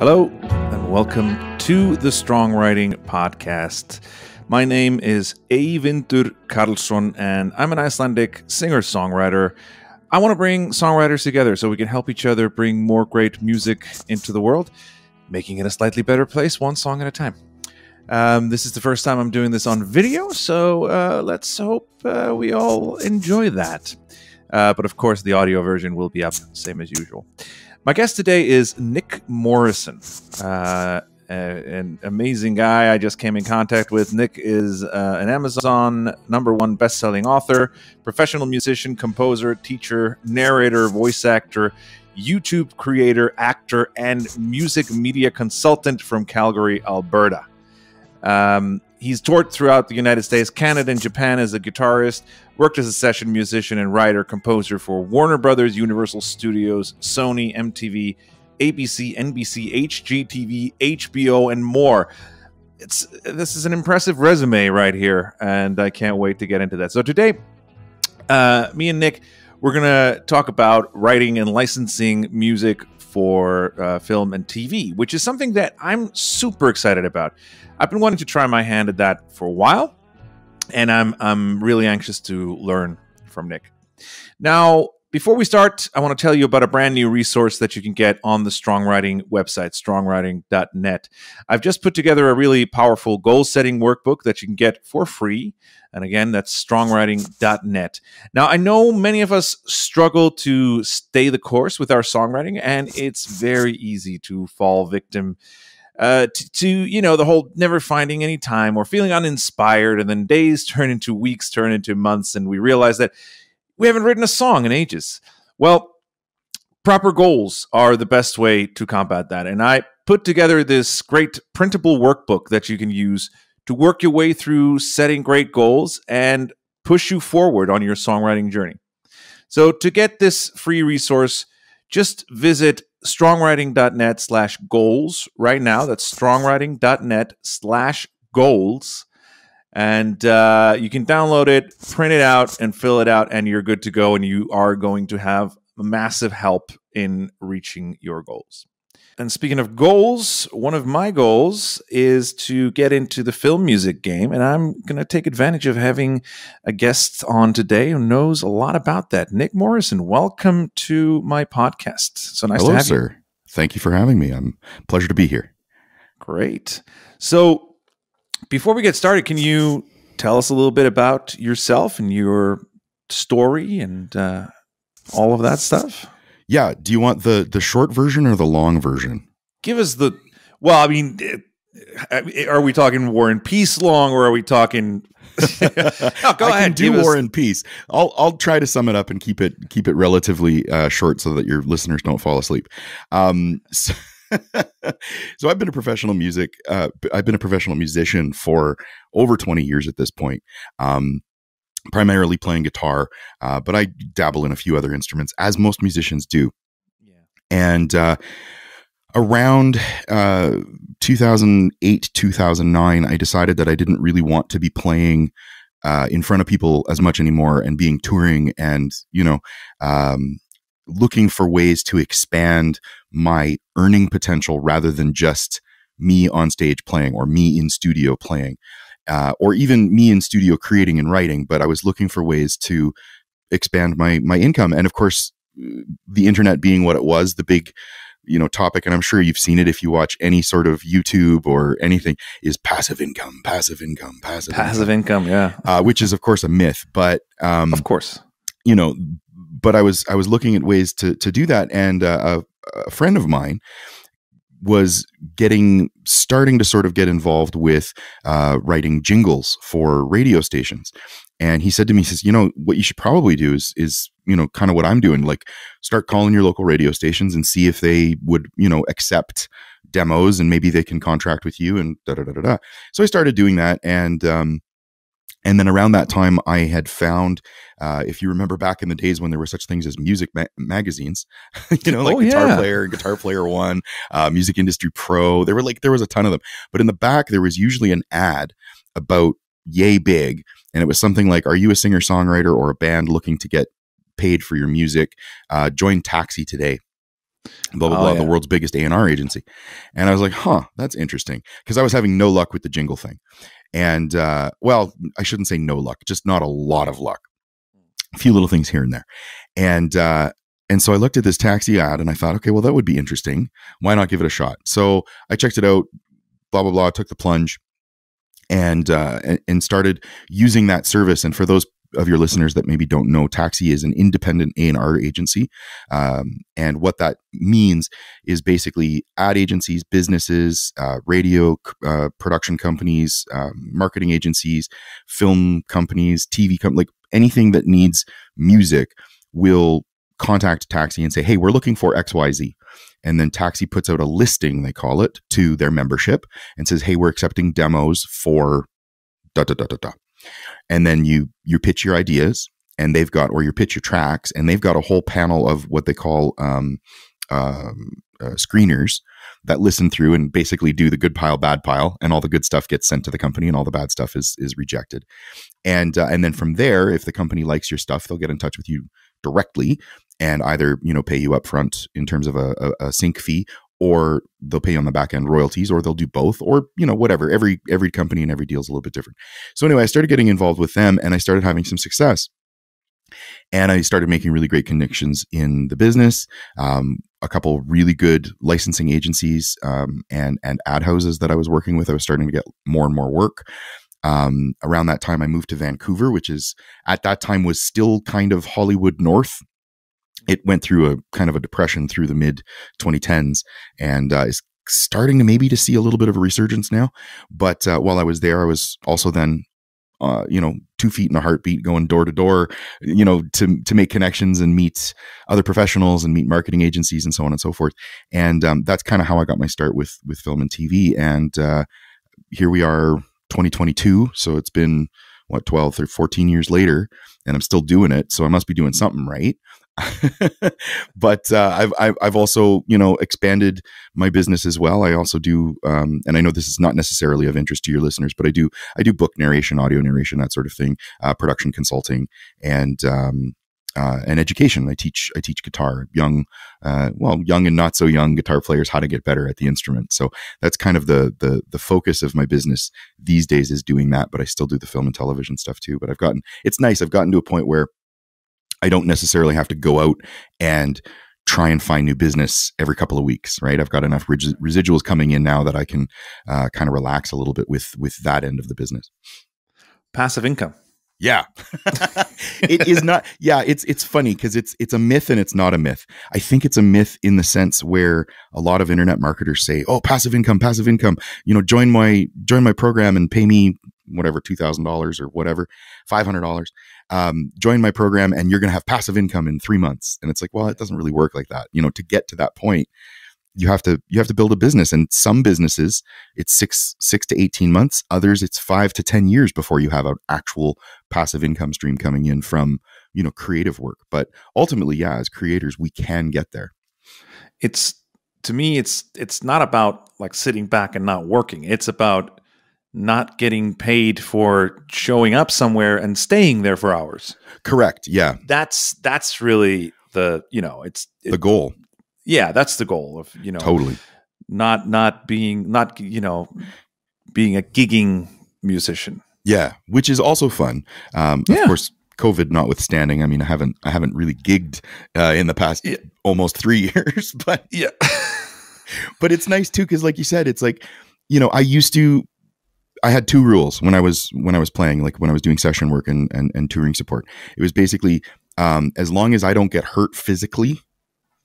Hello, and welcome to the Strongwriting Podcast. My name is Eyvindur Karlsson, and I'm an Icelandic singer songwriter. I want to bring songwriters together so we can help each other bring more great music into the world, making it a slightly better place, one song at a time. Um, this is the first time I'm doing this on video, so uh, let's hope uh, we all enjoy that. Uh, but of course, the audio version will be up, same as usual. My guest today is Nick Morrison, uh, an amazing guy I just came in contact with. Nick is uh, an Amazon number one best-selling author, professional musician, composer, teacher, narrator, voice actor, YouTube creator, actor, and music media consultant from Calgary, Alberta. Um, he's toured throughout the United States, Canada, and Japan as a guitarist, worked as a session musician and writer composer for Warner Brothers, Universal Studios, Sony, MTV, ABC, NBC, HGTV, HBO, and more. It's this is an impressive resume right here, and I can't wait to get into that. So today, uh, me and Nick, we're gonna talk about writing and licensing music for uh, film and TV, which is something that I'm super excited about. I've been wanting to try my hand at that for a while, and I'm I'm really anxious to learn from Nick. Now, before we start, I want to tell you about a brand new resource that you can get on the Strongwriting website, strongwriting.net. I've just put together a really powerful goal setting workbook that you can get for free. And again, that's strongwriting.net. Now, I know many of us struggle to stay the course with our songwriting, and it's very easy to fall victim uh, to, to, you know the whole never finding any time or feeling uninspired and then days turn into weeks turn into months and we realize that we haven't written a song in ages. Well, proper goals are the best way to combat that. And I put together this great printable workbook that you can use to work your way through setting great goals and push you forward on your songwriting journey. So to get this free resource, just visit strongwriting.net slash goals right now. That's strongwriting.net slash goals and uh, you can download it, print it out, and fill it out, and you're good to go. And you are going to have massive help in reaching your goals. And speaking of goals, one of my goals is to get into the film music game. And I'm going to take advantage of having a guest on today who knows a lot about that. Nick Morrison, welcome to my podcast. So nice Hello, to have sir. you. Thank you for having me. I'm pleasure to be here. Great. So before we get started, can you tell us a little bit about yourself and your story and uh, all of that stuff? Yeah. Do you want the the short version or the long version? Give us the. Well, I mean, are we talking War and Peace long, or are we talking? no, go I ahead. do War and Peace. I'll I'll try to sum it up and keep it keep it relatively uh, short so that your listeners don't fall asleep. Um, so so I've been a professional music. Uh, I've been a professional musician for over 20 years at this point. Um, primarily playing guitar, uh, but I dabble in a few other instruments, as most musicians do. Yeah. And uh, around uh, 2008, 2009, I decided that I didn't really want to be playing uh, in front of people as much anymore and being touring and, you know, um, looking for ways to expand my earning potential rather than just me on stage playing or me in studio playing uh, or even me in studio creating and writing but i was looking for ways to expand my my income. And of course the internet being what it was the big you know topic and i'm sure you've seen it if you watch any sort of youtube or anything is passive income passive income passive passive income, income yeah. Uh, which is of course a myth but um, of course. you know but I was I was looking at ways to to do that, and uh, a, a, friend of mine was getting starting to sort of get involved with uh, writing jingles for radio stations. And he said to me, he says, you know, what you should probably do is is you know kind of what I'm doing, like start calling your local radio stations and see if they would you know accept demos and maybe they can contract with you and da da da da da. So I started doing that, and um, and then around that time, I had found, uh, if you remember back in the days when there were such things as music ma- magazines, you know, like oh, Guitar yeah. Player, Guitar Player One, uh, Music Industry Pro. There were like there was a ton of them, but in the back there was usually an ad about yay big, and it was something like, "Are you a singer songwriter or a band looking to get paid for your music? Uh, join Taxi today." blah blah oh, blah, yeah. the world's biggest A and R agency. And I was like, huh, that's interesting because I was having no luck with the jingle thing, and uh, well, I shouldn't say no luck, just not a lot of luck. A few little things here and there, and uh, and so I looked at this taxi ad and I thought, okay, well that would be interesting. Why not give it a shot? So I checked it out. Blah blah blah. Took the plunge. And, uh, and started using that service. And for those of your listeners that maybe don't know, Taxi is an independent A&R agency. Um, and what that means is basically ad agencies, businesses, uh, radio uh, production companies, um, marketing agencies, film companies, TV companies, like anything that needs music will contact Taxi and say, hey, we're looking for XYZ. And then Taxi puts out a listing, they call it, to their membership and says, hey, we're accepting demos for da da da da da and then you you pitch your ideas and they've got or you pitch your tracks and they've got a whole panel of what they call um, um, uh, screeners that listen through and basically do the good pile bad pile and all the good stuff gets sent to the company and all the bad stuff is is rejected. And uh, and then from there if the company likes your stuff they'll get in touch with you directly and either you know pay you up front in terms of a, a, a sync fee or they'll pay you on the back end royalties or they'll do both or you know whatever. Every every company and every deal is a little bit different. So anyway i started getting involved with them and i started having some success. And i started making really great connections in the business um, a couple really good licensing agencies um, and and ad houses that i was working with. I was starting to get more and more work. Um, around that time i moved to vancouver which is at that time was still kind of hollywood north it went through a kind of a depression through the mid 2010s and uh, is starting to maybe to see a little bit of a resurgence now. But uh, while I was there, I was also then uh, you know, two feet in a heartbeat, going door to door, you know, to to make connections and meet other professionals and meet marketing agencies and so on and so forth. And um, that's kind of how I got my start with with film and TV. And uh, here we are, 2022. So it's been what 12 or 14 years later, and I'm still doing it. So I must be doing something right. but uh, I've, I've, also you know expanded my business as well. I also do, um, and I know this is not necessarily of interest to your listeners, but I do I do book narration, audio narration, that sort of thing, uh, production consulting, and um, uh, and education. I teach I teach guitar, young, uh, well, young and not so young guitar players how to get better at the instrument. So that's kind of the the the focus of my business these days is doing that. But I still do the film and television stuff too. But I've gotten it's nice. I've gotten to a point where I don't necessarily have to go out and try and find new business every couple of weeks, right? I've got enough res- residuals coming in now that I can uh, kind of relax a little bit with with that end of the business. Passive income. Yeah. it is not yeah, it's it's funny cuz it's it's a myth and it's not a myth. I think it's a myth in the sense where a lot of internet marketers say, "Oh, passive income, passive income. You know, join my join my program and pay me whatever $2000 or whatever, $500." Um, join my program and you're going to have passive income in three months. And it's like, well, it doesn't really work like that. You know, to get to that point, you have to you have to build a business. And some businesses it's six six to 18 months. Others it's five to 10 years before you have an actual passive income stream coming in from you know creative work. But ultimately yeah as creators we can get there. It's to me it's it's not about like sitting back and not working. It's about not getting paid for showing up somewhere and staying there for hours. Correct. Yeah. That's that's really the, you know, it's it, the goal. Yeah, that's the goal of, you know, totally not not being not, you know, being a gigging musician. Yeah, which is also fun. Um yeah. of course COVID notwithstanding, I mean, I haven't I haven't really gigged uh, in the past yeah. almost 3 years, but yeah. but it's nice too cuz like you said, it's like you know, I used to I had two rules when I was when I was playing, like when I was doing session work and and, and touring support. It was basically um, as long as I don't get hurt physically,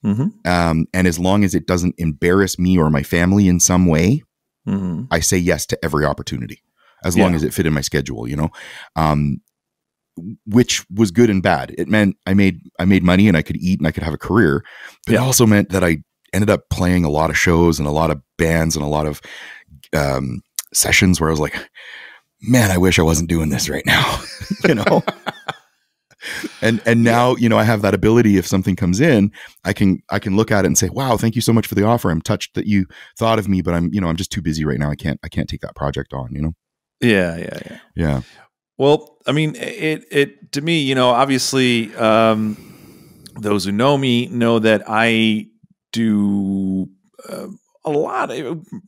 mm-hmm. um, and as long as it doesn't embarrass me or my family in some way, mm-hmm. I say yes to every opportunity, as yeah. long as it fit in my schedule. You know, um, which was good and bad. It meant I made I made money and I could eat and I could have a career, but yeah. it also meant that I ended up playing a lot of shows and a lot of bands and a lot of um, sessions where I was like, man, I wish I wasn't doing this right now, you know? and and now you know i have that ability if something comes in i can i can look at it and say wow thank you so much for the offer. I'm touched that you thought of me but i'm you know i'm just too busy right now. I can't i can't take that project on you know? Yeah yeah yeah. Yeah. Well i mean it it to me you know obviously um those who know me know that i do uh, a lot,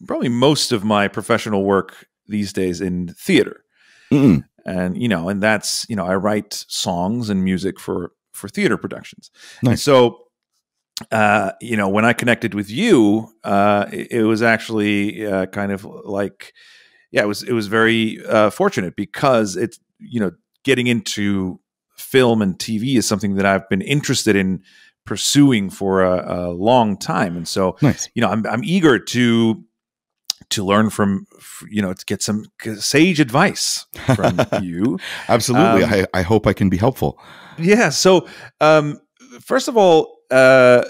probably most of my professional work these days in theater. Mm-mm. And you know, and that's you know, I write songs and music for for theater productions. Nice. And so uh, you know, when I connected with you, uh, it, it was actually uh, kind of like, yeah, it was it was very uh, fortunate because it's you know getting into film and TV is something that I've been interested in pursuing for a, a long time, and so nice. you know I'm I'm eager to to learn from you know to get some sage advice from you. Absolutely, um, I, I hope I can be helpful. Yeah. So um, first of all. Uh,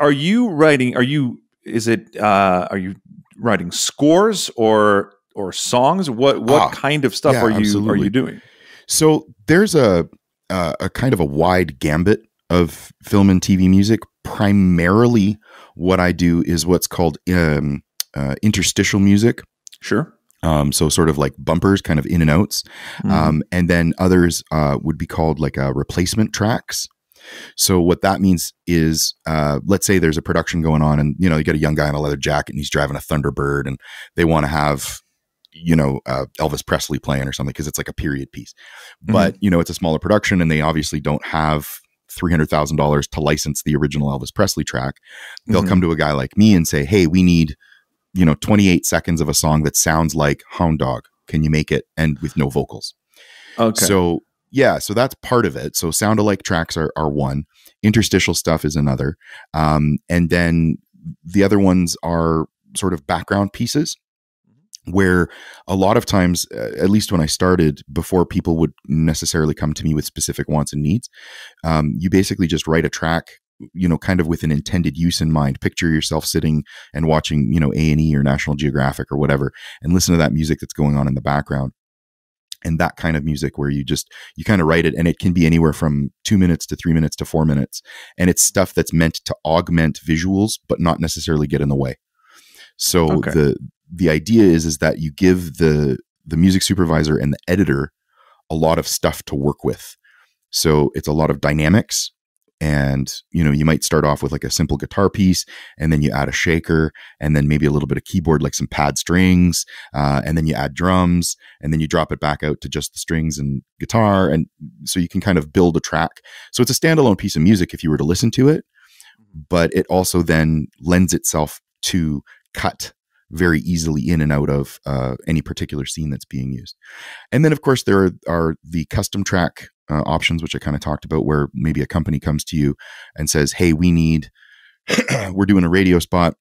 are you writing are you is it uh are you writing scores or or songs what what ah, kind of stuff yeah, are you absolutely. are you doing so there's a uh, a kind of a wide gambit of film and TV music. Primarily, what I do is what's called um, uh, interstitial music. Sure. Um, so sort of like bumpers, kind of in and outs, mm-hmm. um, and then others uh, would be called like uh, replacement tracks. So what that means is, uh, let's say there's a production going on, and you know you got a young guy in a leather jacket, and he's driving a Thunderbird, and they want to have you know uh, Elvis Presley playing or something because it's like a period piece. Mm-hmm. But you know it's a smaller production, and they obviously don't have three hundred thousand dollars to license the original Elvis Presley track. They'll mm-hmm. come to a guy like me and say, "Hey, we need you know twenty eight seconds of a song that sounds like Hound Dog. Can you make it and with no vocals?" Okay. So yeah, so that's part of it. So sound alike tracks are are one. Interstitial stuff is another, um, and then the other ones are sort of background pieces where a lot of times uh, at least when i started before people would necessarily come to me with specific wants and needs um, you basically just write a track you know kind of with an intended use in mind. Picture yourself sitting and watching you know a&e or national geographic or whatever and listen to that music that's going on in the background. And that kind of music where you just you kind of write it and it can be anywhere from two minutes to three minutes to four minutes. And it's stuff that's meant to augment visuals but not necessarily get in the way so okay. the the idea is is that you give the the music supervisor and the editor a lot of stuff to work with. So it's a lot of dynamics and you know you might start off with like a simple guitar piece and then you add a shaker and then maybe a little bit of keyboard like some pad strings uh, and then you add drums and then you drop it back out to just the strings and guitar and so you can kind of build a track so it's a standalone piece of music if you were to listen to it but it also then lends itself to cut very easily in and out of uh, any particular scene that's being used. And then, of course, there are, are the custom track uh, options, which I kind of talked about, where maybe a company comes to you and says, Hey, we need, we're doing a radio spot.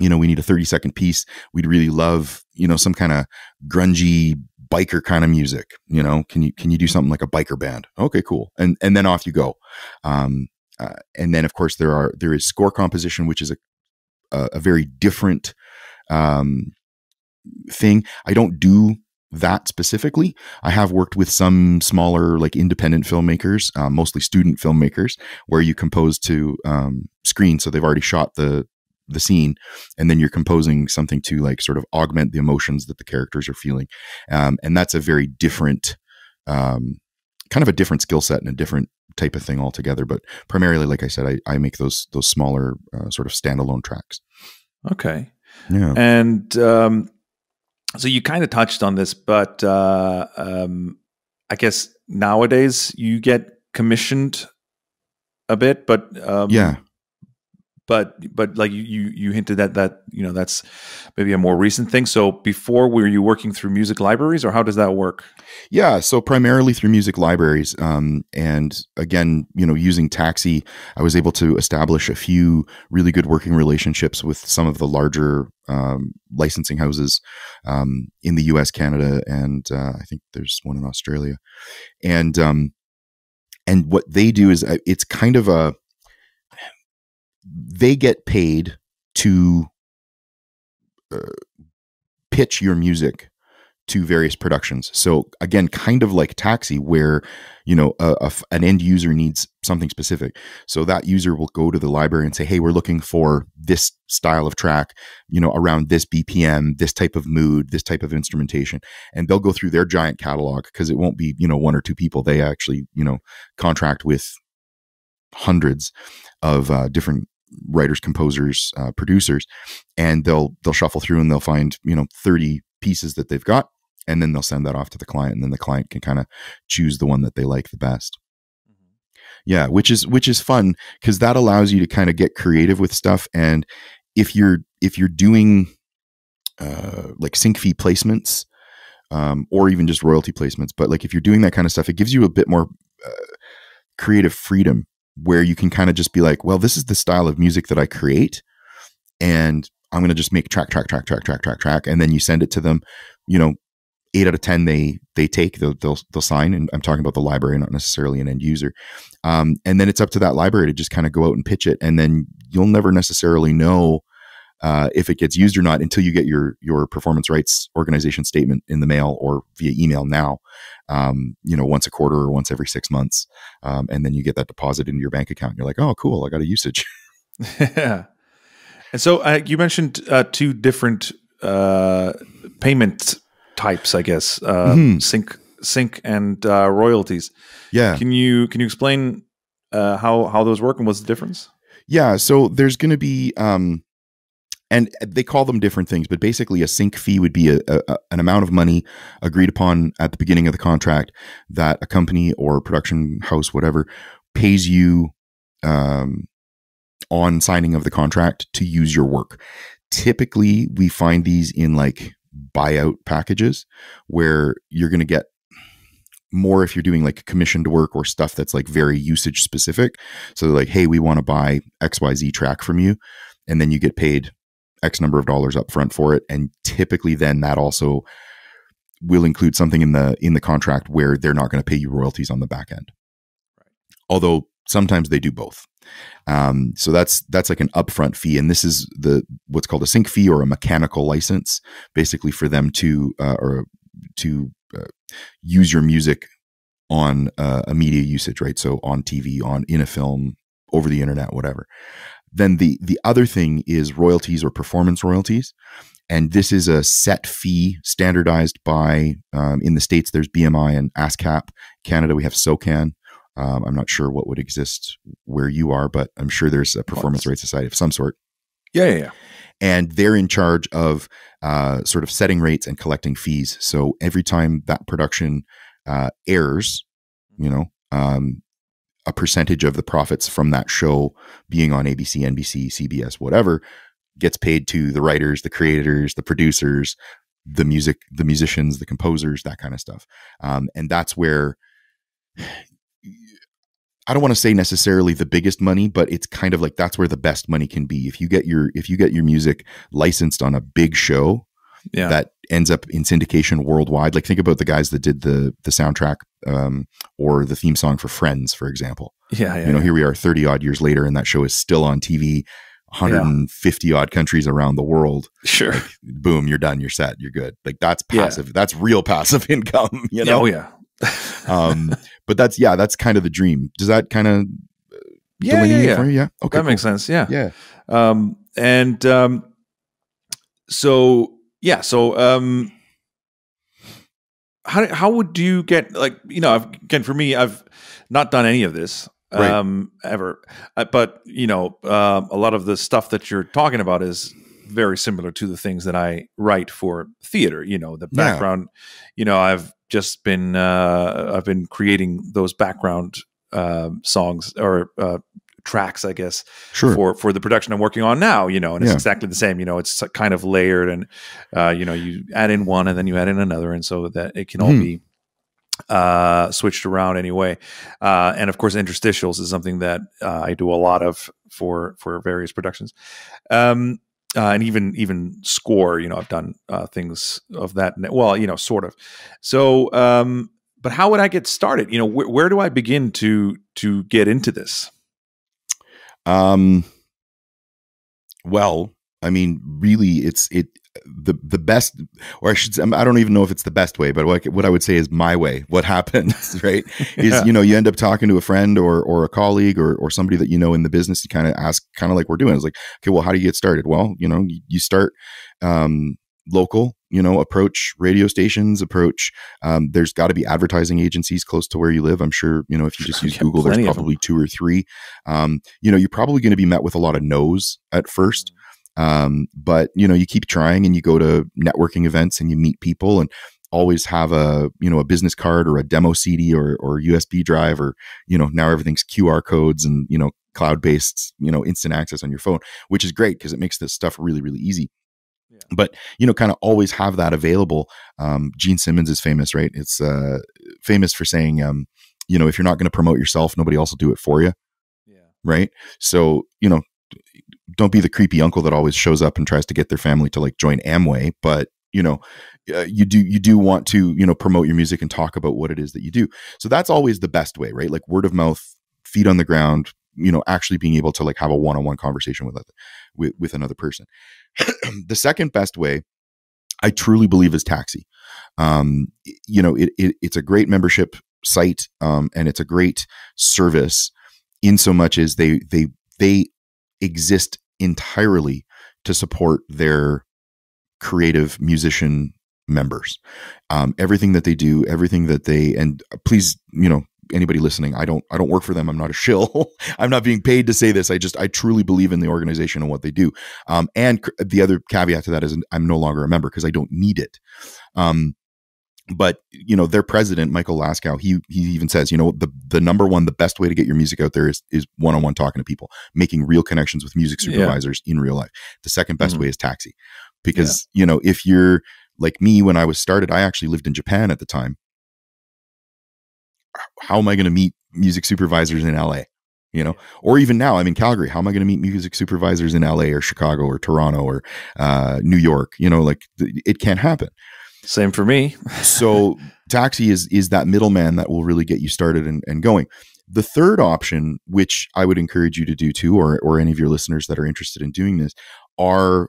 You know, we need a 30 second piece. We'd really love, you know, some kind of grungy biker kind of music. You know, can you, can you do something like a biker band? Okay, cool. And, and then off you go. Um, uh, and then of course there are, there is score composition, which is a, a, a very different um, thing. I don't do that specifically. I have worked with some smaller, like independent filmmakers, uh, mostly student filmmakers, where you compose to um, screen. So they've already shot the the scene, and then you're composing something to like sort of augment the emotions that the characters are feeling, um, and that's a very different, um, kind of a different skill set and a different type of thing altogether. But primarily, like I said, I, I make those those smaller uh, sort of standalone tracks. Okay. Yeah. And um, so you kind of touched on this, but uh, um, I guess nowadays you get commissioned a bit, but um, yeah, but but like you you hinted that that you know that's maybe a more recent thing. So before were you working through music libraries or how does that work? Yeah so primarily through music libraries um, and again you know using taxi i was able to establish a few really good working relationships with some of the larger um, licensing houses um, in the us canada and uh, i think there's one in australia. And um, and what they do is uh, it's kind of a they get paid to uh, pitch your music to various productions. So again, kind of like Taxi, where you know a, a, an end user needs something specific. So that user will go to the library and say, "Hey, we're looking for this style of track, you know, around this BPM, this type of mood, this type of instrumentation," and they'll go through their giant catalog because it won't be you know one or two people. They actually you know contract with hundreds of uh, different writers, composers, uh, producers, and they'll they'll shuffle through and they'll find you know thirty pieces that they've got, and then they'll send that off to the client, and then the client can kind of choose the one that they like the best. Mm-hmm. Yeah, which is which is fun because that allows you to kind of get creative with stuff, and if you're if you're doing uh, like sync fee placements, um, or even just royalty placements, but like if you're doing that kind of stuff, it gives you a bit more uh, creative freedom where you can kind of just be like, well, this is the style of music that I create, and I'm going to just make track, track, track, track, track, track, track, and then you send it to them. You know, eight out of ten they they take they'll they'll, they'll sign, and I'm talking about the library, not necessarily an end user. Um, and then it's up to that library to just kind of go out and pitch it, and then you'll never necessarily know uh, if it gets used or not until you get your your performance rights organization statement in the mail or via email now um, you know once a quarter or once every six months um, and then you get that deposit into your bank account. You're like oh cool i got a usage. Yeah. And so uh, you mentioned uh, two different uh, payment types i guess uh, mm-hmm. sync sync and uh, royalties. Yeah. Can you can you explain how how those work and what's the difference? Yeah so there's going to be um, and they call them different things but basically a sync fee would be a, a, an amount of money agreed upon at the beginning of the contract that a company or production house whatever pays you um, on signing of the contract to use your work. Typically we find these in like buyout packages where you're going to get more if you're doing like commissioned work or stuff that's like very usage specific. So like hey we want to buy xyz track from you and then you get paid X number of dollars up front for it. And typically then that also will include something in the in the contract where they're not going to pay you royalties on the back end. Although sometimes they do both. Um, so that's that's like an upfront fee, and this is the what's called a sync fee or a mechanical license, basically for them to uh, or to uh, use your music on uh, a media usage, right? So on TV, on in a film, over the internet, whatever. Then the the other thing is royalties or performance royalties, and this is a set fee standardized by um, in the states. There's BMI and ASCAP. Canada we have SOCAN. Um, I'm not sure what would exist where you are, but I'm sure there's a performance rate society of some sort. Yeah, yeah, yeah. And they're in charge of uh, sort of setting rates and collecting fees. So every time that production uh, airs, you know, um, a percentage of the profits from that show being on ABC, NBC, CBS, whatever, gets paid to the writers, the creators, the producers, the music, the musicians, the composers, that kind of stuff. Um, and that's where I don't want to say necessarily the biggest money, but it's kind of like that's where the best money can be. If you get your if you get your music licensed on a big show, yeah. that ends up in syndication worldwide. Like think about the guys that did the the soundtrack um, or the theme song for Friends, for example. Yeah, yeah you know, yeah. here we are, thirty odd years later, and that show is still on TV. 150 odd countries around the world. Sure. Like, boom, you're done. You're set. You're good. Like that's passive. That's real passive income. You know. Oh yeah. um, but that's yeah, that's kind of the dream. Does that kind of uh, yeah, yeah, yeah. yeah. Okay, that cool. makes sense. Yeah, yeah. Um, and um, so yeah. So, um, how how would you get like you know again for me I've not done any of this right. um ever uh, but you know uh, a lot of the stuff that you're talking about is very similar to the things that I write for theater you know the background yeah. you know I've just been uh, I've been creating those background uh, songs or uh, tracks, I guess, sure. for for the production I'm working on now. You know, and it's yeah. exactly the same. You know, it's kind of layered, and uh, you know, you add in one and then you add in another, and so that it can all mm. be uh, switched around anyway. Uh, and of course, interstitials is something that uh, I do a lot of for for various productions. Um, uh, and even even score, you know, I've done uh, things of that. Well, you know, sort of. So, um, but how would I get started? You know, wh- where do I begin to to get into this? Um, well, I mean, really, it's it the the best, or I should say, I don't even know if it's the best way, but what, what I would say is my way. What happens, right, is you know you end up talking to a friend or or a colleague or or somebody that you know in the business to kind of ask, kind of like we're doing. It's like, okay, well, how do you get started? Well, you know, you, you start um, local you know approach radio stations approach um, there's got to be advertising agencies close to where you live. I'm sure you know if you just use google there's probably two or three. Um, you know you're probably going to be met with a lot of no's at first. Mm. um, but you know you keep trying and you go to networking events and you meet people and always have a you know a business card or a demo cd or, or usb drive or you know now everything's qr codes and you know cloud based you know instant access on your phone which is great because it makes this stuff really really easy but you know kind of always have that available. Um, gene simmons is famous right? It's uh, famous for saying um, you know if you're not going to promote yourself nobody else will do it for you. Yeah. right? So you know don't be the creepy uncle that always shows up and tries to get their family to like join amway but you know uh, you do you do want to you know promote your music and talk about what it is that you do. So that's always the best way right? Like word of mouth feet on the ground you know actually being able to like have a one-on-one conversation with with, with another person the second best way I truly believe is Taxi. Um, you know, it, it, it's a great membership site um, and it's a great service in so much as they they they exist entirely to support their creative musician members. Um, everything that they do, everything that they and please, you know, anybody listening, I don't I don't work for them. I'm not a shill. I'm not being paid to say this. I just I truly believe in the organization and what they do. Um, and the other caveat to that is I'm no longer a member because I don't need it. Um, but you know their president Michael Laskow he he even says you know the the number one the best way to get your music out there is is one on one talking to people making real connections with music supervisors yeah. in real life the second best mm-hmm. way is taxi because yeah. you know if you're like me when I was started I actually lived in Japan at the time how am I going to meet music supervisors in LA? You know, or even now I'm in Calgary. How am I going to meet music supervisors in LA or Chicago or Toronto or uh, New York? You know, like it can't happen. Same for me. so taxi is is that middleman that will really get you started and, and going. The third option, which I would encourage you to do too, or or any of your listeners that are interested in doing this, are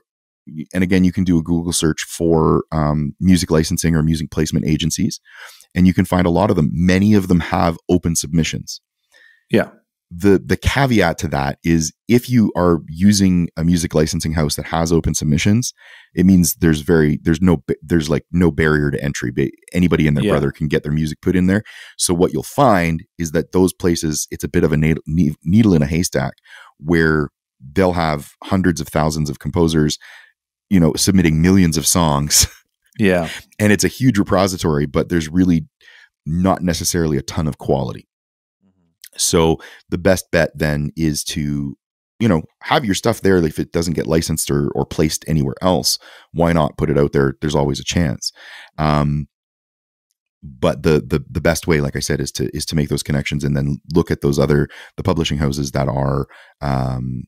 and again, you can do a Google search for um, music licensing or music placement agencies and you can find a lot of them. Many of them have open submissions. Yeah. The the caveat to that is if you are using a music licensing house that has open submissions, it means there's very there's no there's like no barrier to entry. Anybody and their yeah. brother can get their music put in there. So what you'll find is that those places it's a bit of a needle in a haystack where they'll have hundreds of thousands of composers, you know, submitting millions of songs Yeah. And it's a huge repository, but there's really not necessarily a ton of quality. Mm-hmm. So the best bet then is to, you know, have your stuff there. If it doesn't get licensed or, or placed anywhere else, why not put it out there? There's always a chance. Um, but the the the best way, like I said, is to is to make those connections and then look at those other the publishing houses that are um,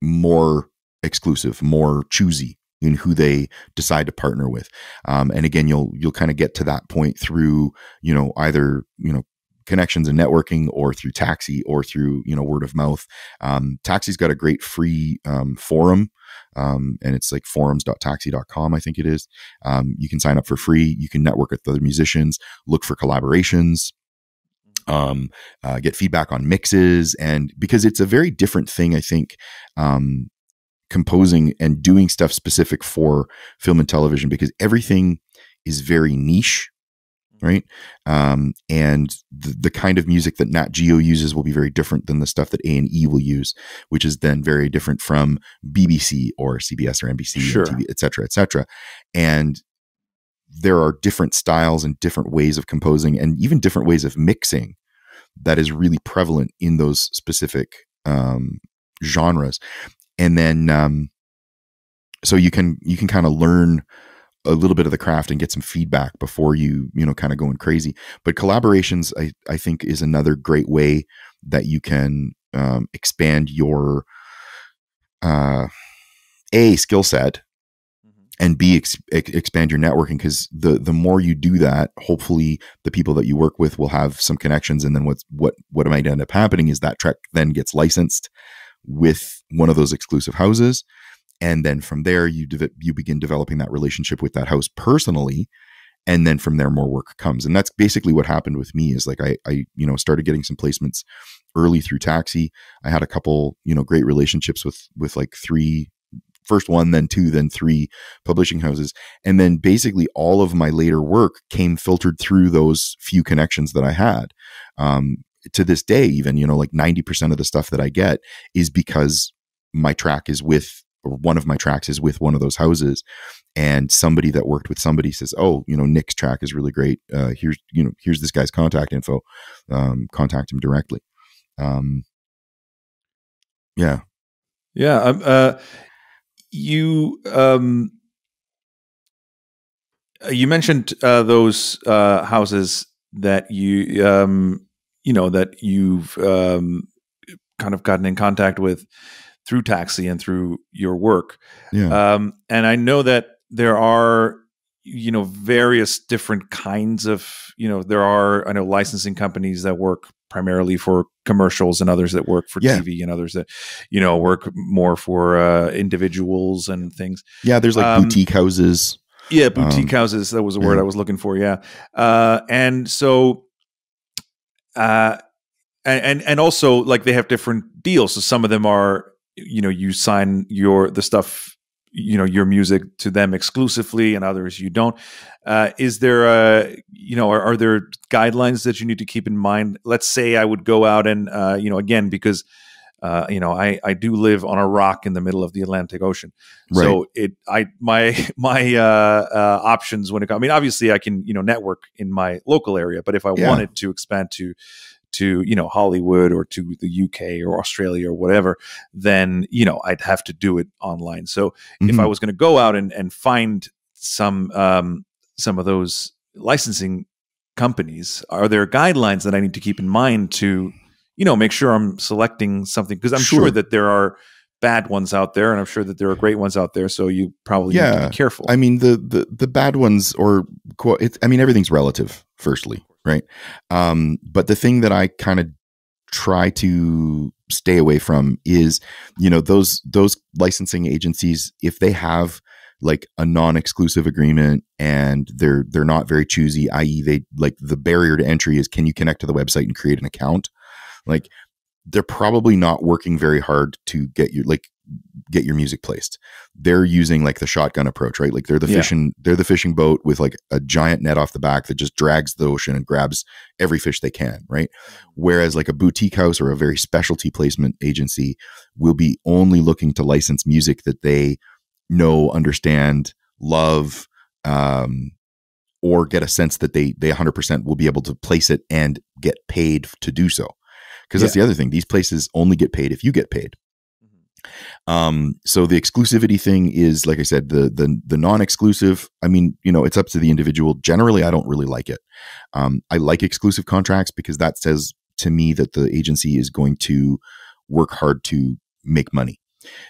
more exclusive, more choosy, in who they decide to partner with. Um, and again, you'll you'll kind of get to that point through you know either you know connections and networking or through taxi or through you know word of mouth. Um, taxi's got a great free um, forum um, and it's like forums.taxi.com i think it is. Um, you can sign up for free. You can network with other musicians look for collaborations um, uh, get feedback on mixes and because it's a very different thing i think um, composing and doing stuff specific for film and television because everything is very niche right? Um, and the, the kind of music that nat geo uses will be very different than the stuff that a&e will use which is then very different from bbc or cbs or nbc sure. or TV, et cetera et cetera. And there are different styles and different ways of composing and even different ways of mixing that is really prevalent in those specific um, genres and then um, so you can you can kind of learn a little bit of the craft and get some feedback before you you know kind of going crazy. But collaborations i i think is another great way that you can um, expand your uh a skill set mm-hmm. and b ex- expand your networking because the the more you do that hopefully the people that you work with will have some connections. And then what's what what might end up happening is that track then gets licensed with one of those exclusive houses and then from there you de- you begin developing that relationship with that house personally and then from there more work comes and that's basically what happened with me is like I, I you know started getting some placements early through taxi i had a couple you know great relationships with with like three first one, then two, then three publishing houses. And then basically all of my later work came filtered through those few connections that I had. Um, to this day, even, you know, like 90% of the stuff that I get is because my track is with, or one of my tracks is with one of those houses. And somebody that worked with somebody says, Oh, you know, Nick's track is really great. Uh, here's, you know, here's this guy's contact info. Um, contact him directly. Um, yeah. Yeah. Um, uh, you, um, you mentioned uh, those uh, houses that you um, you know that you've um, kind of gotten in contact with through taxi and through your work yeah. um, and i know that there are you know various different kinds of you know there are i know licensing companies that work primarily for commercials and others that work for yeah. tv and others that you know work more for uh, individuals and things yeah there's like um, boutique houses yeah boutique um, houses that was a word yeah. i was looking for yeah uh, and so uh, and and also like they have different deals. So some of them are you know you sign your the stuff you know your music to them exclusively and others you don't uh, is there a you know are, are, there guidelines that you need to keep in mind let's say i would go out and uh, you know again because uh, you know I, I do live on a rock in the middle of the atlantic ocean right. so it i my my uh, uh, options when it comes i mean obviously i can you know network in my local area but if i yeah. wanted to expand to to you know Hollywood or to the UK or Australia or whatever, then you know I'd have to do it online. So mm-hmm. if I mm-hmm. was going to go out and and find some um, some of those licensing companies, are there guidelines that I need to keep in mind to you know make sure I'm selecting something because I'm sure. sure that there are bad ones out there and i'm sure that there are great ones out there so you probably yeah. need to be careful i mean the the, the bad ones or i mean everything's relative firstly right? Um, but the thing that I kind of try to stay away from is, you know, those those licensing agencies if they have like a non-exclusive agreement and they're they're not very choosy i.e. they like the barrier to entry is can you connect to the website and create an account like they're probably not working very hard to get you like get your music placed. They're using like the shotgun approach, right? Like they're the yeah. fishing they're the fishing boat with like a giant net off the back that just drags the ocean and grabs every fish they can, right? Whereas like a boutique house or a very specialty placement agency will be only looking to license music that they know, understand, love, um, or get a sense that they they 100% will be able to place it and get paid to do so. Because that's the other thing; these places only get paid if you get paid. Um, so the exclusivity thing is, like I said, the the the non-exclusive. I mean, you know, it's up to the individual. Generally, I don't really like it. Um, I like exclusive contracts because that says to me that the agency is going to work hard to make money.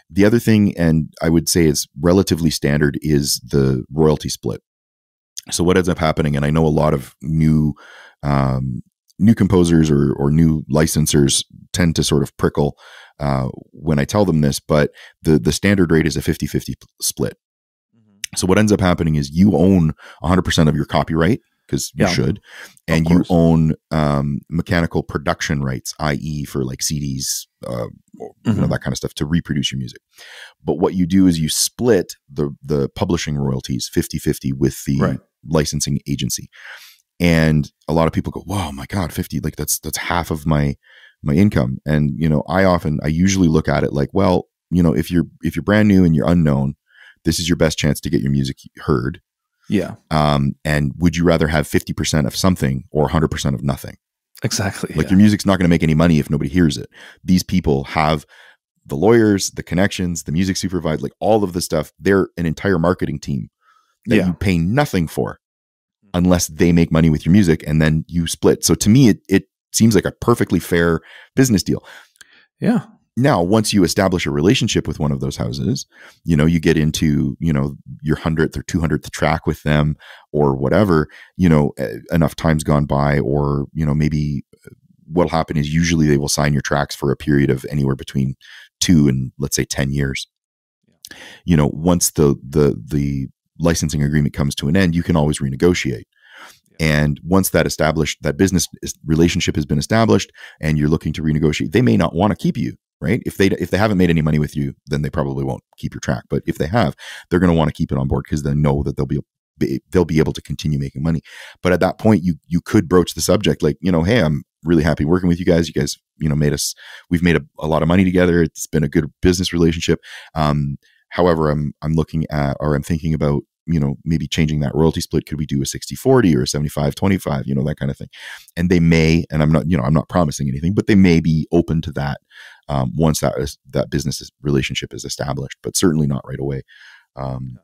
The other thing, and I would say it's relatively standard, is the royalty split. So what ends up happening, and I know a lot of new um, new composers or, or new licensors tend to sort of prickle uh, when I tell them this, but the, the standard rate is a 50 50 split. Mm-hmm. So what ends up happening is you own 100% of your copyright because you yeah, should, and you own um, mechanical production rights, i.e., for like CDs, uh, or, mm-hmm. you know mm-hmm. that kind of stuff to reproduce your music. But what you do is you split the the publishing royalties 50-50 with the right. licensing agency and a lot of people go wow my god 50 like that's that's half of my my income. And you know i often i usually look at it like well you know if you're if you're brand new and you're unknown this is your best chance to get your music heard. Yeah. Um and would you rather have 50% of something or 100% of nothing? Exactly like yeah. your music's not going to make any money if nobody hears it. These people have the lawyers the connections the music supervisor like all of the stuff. They're an entire marketing team that yeah. you pay nothing for unless they make money with your music and then you split. So to me, it, it seems like a perfectly fair business deal. Yeah. Now, once you establish a relationship with one of those houses, you know, you get into, you know, your 100th or 200th track with them or whatever, you know, enough times gone by, or, you know, maybe uh, what'll happen is usually they will sign your tracks for a period of anywhere between two and let's say 10 years. You know, once the, the, the licensing agreement comes to an end, you can always renegotiate. And once that established, that business relationship has been established and you're looking to renegotiate, they may not want to keep you right? If they if they haven't made any money with you, then they probably won't keep your track. But if they have, they're going to want to keep it on board because they know that they'll be they'll be able to continue making money. But at that point, you you could broach the subject like, you know, hey, I'm really happy working with you guys. You guys, you know, made us we've made a, a lot of money together. It's been a good business relationship. Um, however, I'm I'm looking at or I'm thinking about you know maybe changing that royalty split. Could we do a 60 40 or a 75 25 you know that kind of thing? And they may and i'm not you know i'm not promising anything but they may be open to that um, once that is, that business relationship is established but certainly not right away. Um,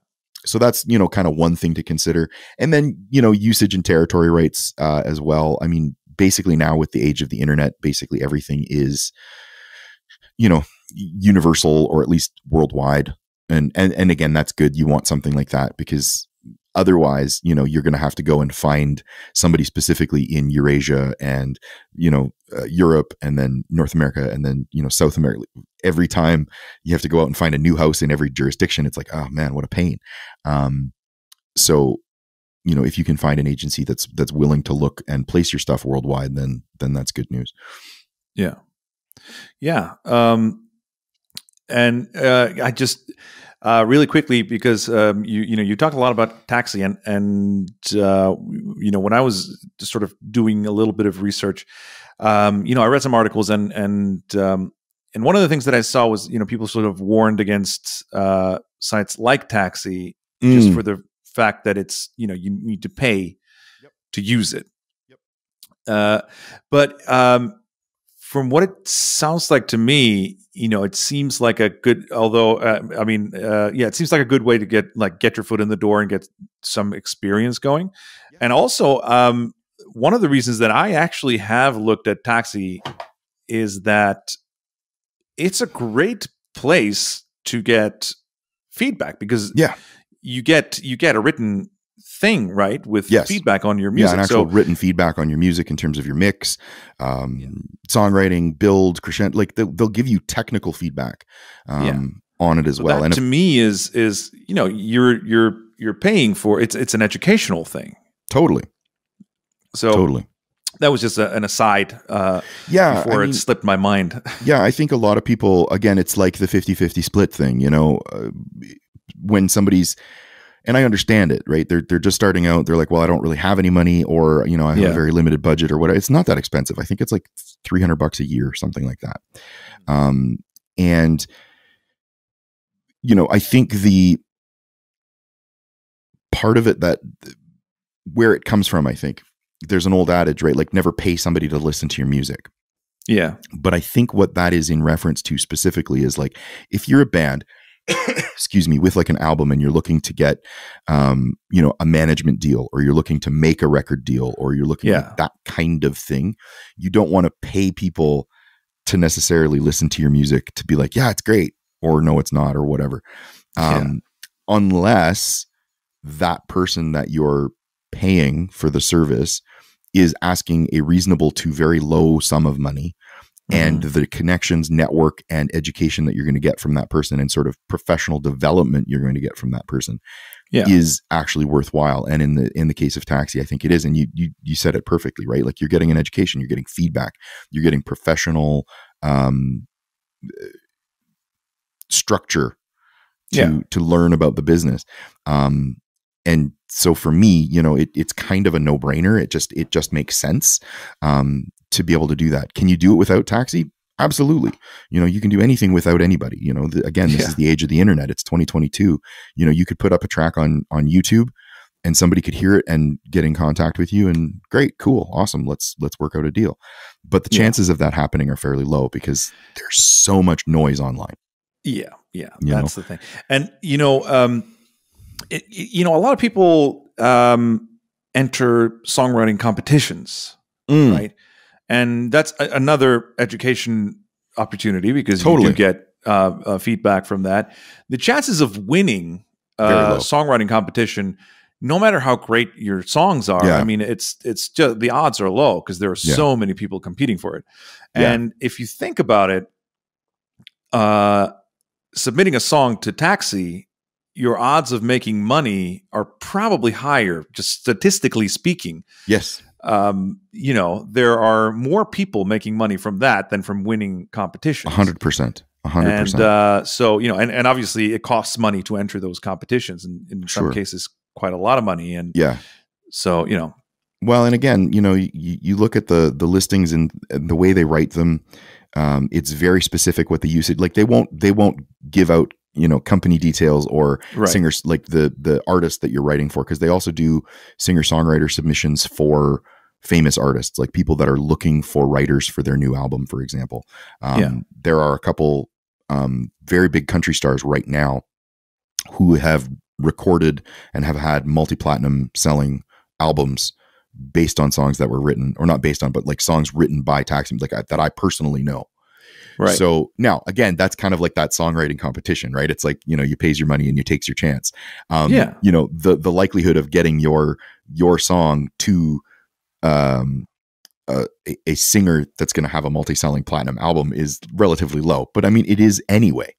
so that's you know kind of one thing to consider. And then you know usage and territory rights uh, as well. I mean basically now with the age of the internet basically everything is you know universal or at least worldwide and and and again that's good. You want something like that because otherwise you know you're going to have to go and find somebody specifically in eurasia and you know uh, europe and then north america and then you know south america every time you have to go out and find a new house in every jurisdiction it's like oh man what a pain. Um, so you know if you can find an agency that's that's willing to look and place your stuff worldwide then then that's good news. Yeah. Yeah um and uh i just uh, really quickly because um, you you know you talked a lot about taxi and and uh, you know when I was just sort of doing a little bit of research, um, you know I read some articles and and um, and one of the things that I saw was you know people sort of warned against uh, sites like Taxi mm. just for the fact that it's you know you need to pay yep. to use it. Yep. Uh, but um, from what it sounds like to me, you know, it seems like a good. Although, uh, I mean, uh, yeah, it seems like a good way to get like get your foot in the door and get some experience going. Yeah. And also, um, one of the reasons that I actually have looked at Taxi is that it's a great place to get feedback because yeah, you get you get a written thing, right? With yes. feedback on your music. Yeah, an actual so, written feedback on your music in terms of your mix, um, yeah. songwriting, build, crescendo. Like they'll, they'll give you technical feedback um, yeah. on it as so well. and to if, me is is you know you're you're you're paying for it's it's an educational thing. Totally. So totally. That was just a, an aside. Uh, yeah. Before I mean, it slipped my mind. yeah. I think a lot of people, again, it's like the 50 50 split thing, you know, uh, when somebody's, and I understand it, right? They're they're just starting out. They're like, well, I don't really have any money, or you know, I have yeah. a very limited budget, or what. It's not that expensive. I think it's like three hundred bucks a year, or something like that. Um, and you know, I think the part of it that where it comes from, I think there's an old adage, right? Like, never pay somebody to listen to your music. Yeah. But I think what that is in reference to specifically is like, if you're a band excuse me, with like an album and you're looking to get, um, you know, a management deal or you're looking to make a record deal or you're looking yeah. at that kind of thing, you don't want to pay people to necessarily listen to your music to be like, yeah, it's great or no, it's not or whatever. Um, yeah. Unless that person that you're paying for the service is asking a reasonable to very low sum of money and mm-hmm. the connections, network, and education that you're going to get from that person and sort of professional development you're going to get from that person yeah. is actually worthwhile. And in the in the case of taxi, I think it is. And you you you said it perfectly, right? Like you're getting an education, you're getting feedback, you're getting professional um, structure to yeah. to learn about the business. Um, and so for me, you know, it, it's kind of a no brainer. It just it just makes sense. Um, to be able to do that. Can you do it without taxi? Absolutely. You know, you can do anything without anybody. You know, the, again, this yeah. is the age of the internet. It's 2022. You know, you could put up a track on on YouTube and somebody could hear it and get in contact with you and great, cool, awesome. Let's let's work out a deal. But the chances yeah. of that happening are fairly low because there's so much noise online. Yeah, yeah, you that's know? the thing. And you know, um it, you know, a lot of people um enter songwriting competitions, mm. right? And that's a- another education opportunity because totally. you get uh, uh, feedback from that. The chances of winning uh, songwriting competition, no matter how great your songs are, yeah. I mean, it's it's just the odds are low because there are yeah. so many people competing for it. And yeah. if you think about it, uh, submitting a song to Taxi, your odds of making money are probably higher, just statistically speaking. Yes um, you know, there are more people making money from that than from winning competitions. hundred percent. hundred And percent. uh, so, you know, and, and obviously it costs money to enter those competitions and in some Sure. cases quite a lot of money. And Yeah. so, you know, Well, and again, you know, you, you look at the the listings and, and the way they write them. Um, it's very specific what the usage. Like they won't they won't give out you know company details or right. singers like the the artist that you're writing for because they also do singer songwriter submissions for famous artists like people that are looking for writers for their new album for example um, Yeah. there are a couple um, very big country stars right now who have recorded and have had multi-platinum selling albums based on songs that were written or not based on but like songs written by taxi like I, that i personally know Right. so now again, that's kind of like that songwriting competition, right? It's like, you know, you pays your money and you takes your chance. Um, Yeah. you know, the the likelihood of getting your your song to um a, a singer that's going to have a multi-selling platinum album is relatively low, but I mean it is anyway.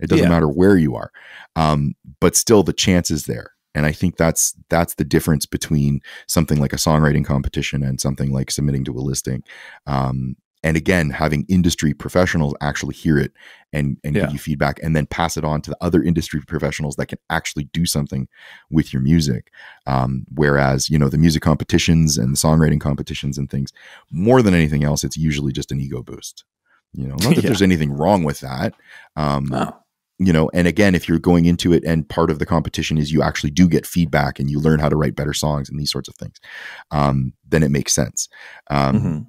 It doesn't Yeah. matter where you are. Um, but still the chance is there. And I think that's that's the difference between something like a songwriting competition and something like submitting to a listing. Um, and again, having industry professionals actually hear it and and Yeah. give you feedback, and then pass it on to the other industry professionals that can actually do something with your music. Um, whereas you know the music competitions and the songwriting competitions and things, more than anything else, it's usually just an ego boost. You know, not that Yeah. there's anything wrong with that. Um, No. you know and again if you're going into it and part of the competition is you actually do get feedback and you learn how to write better songs and these sorts of things um, then it makes sense um, Mhm.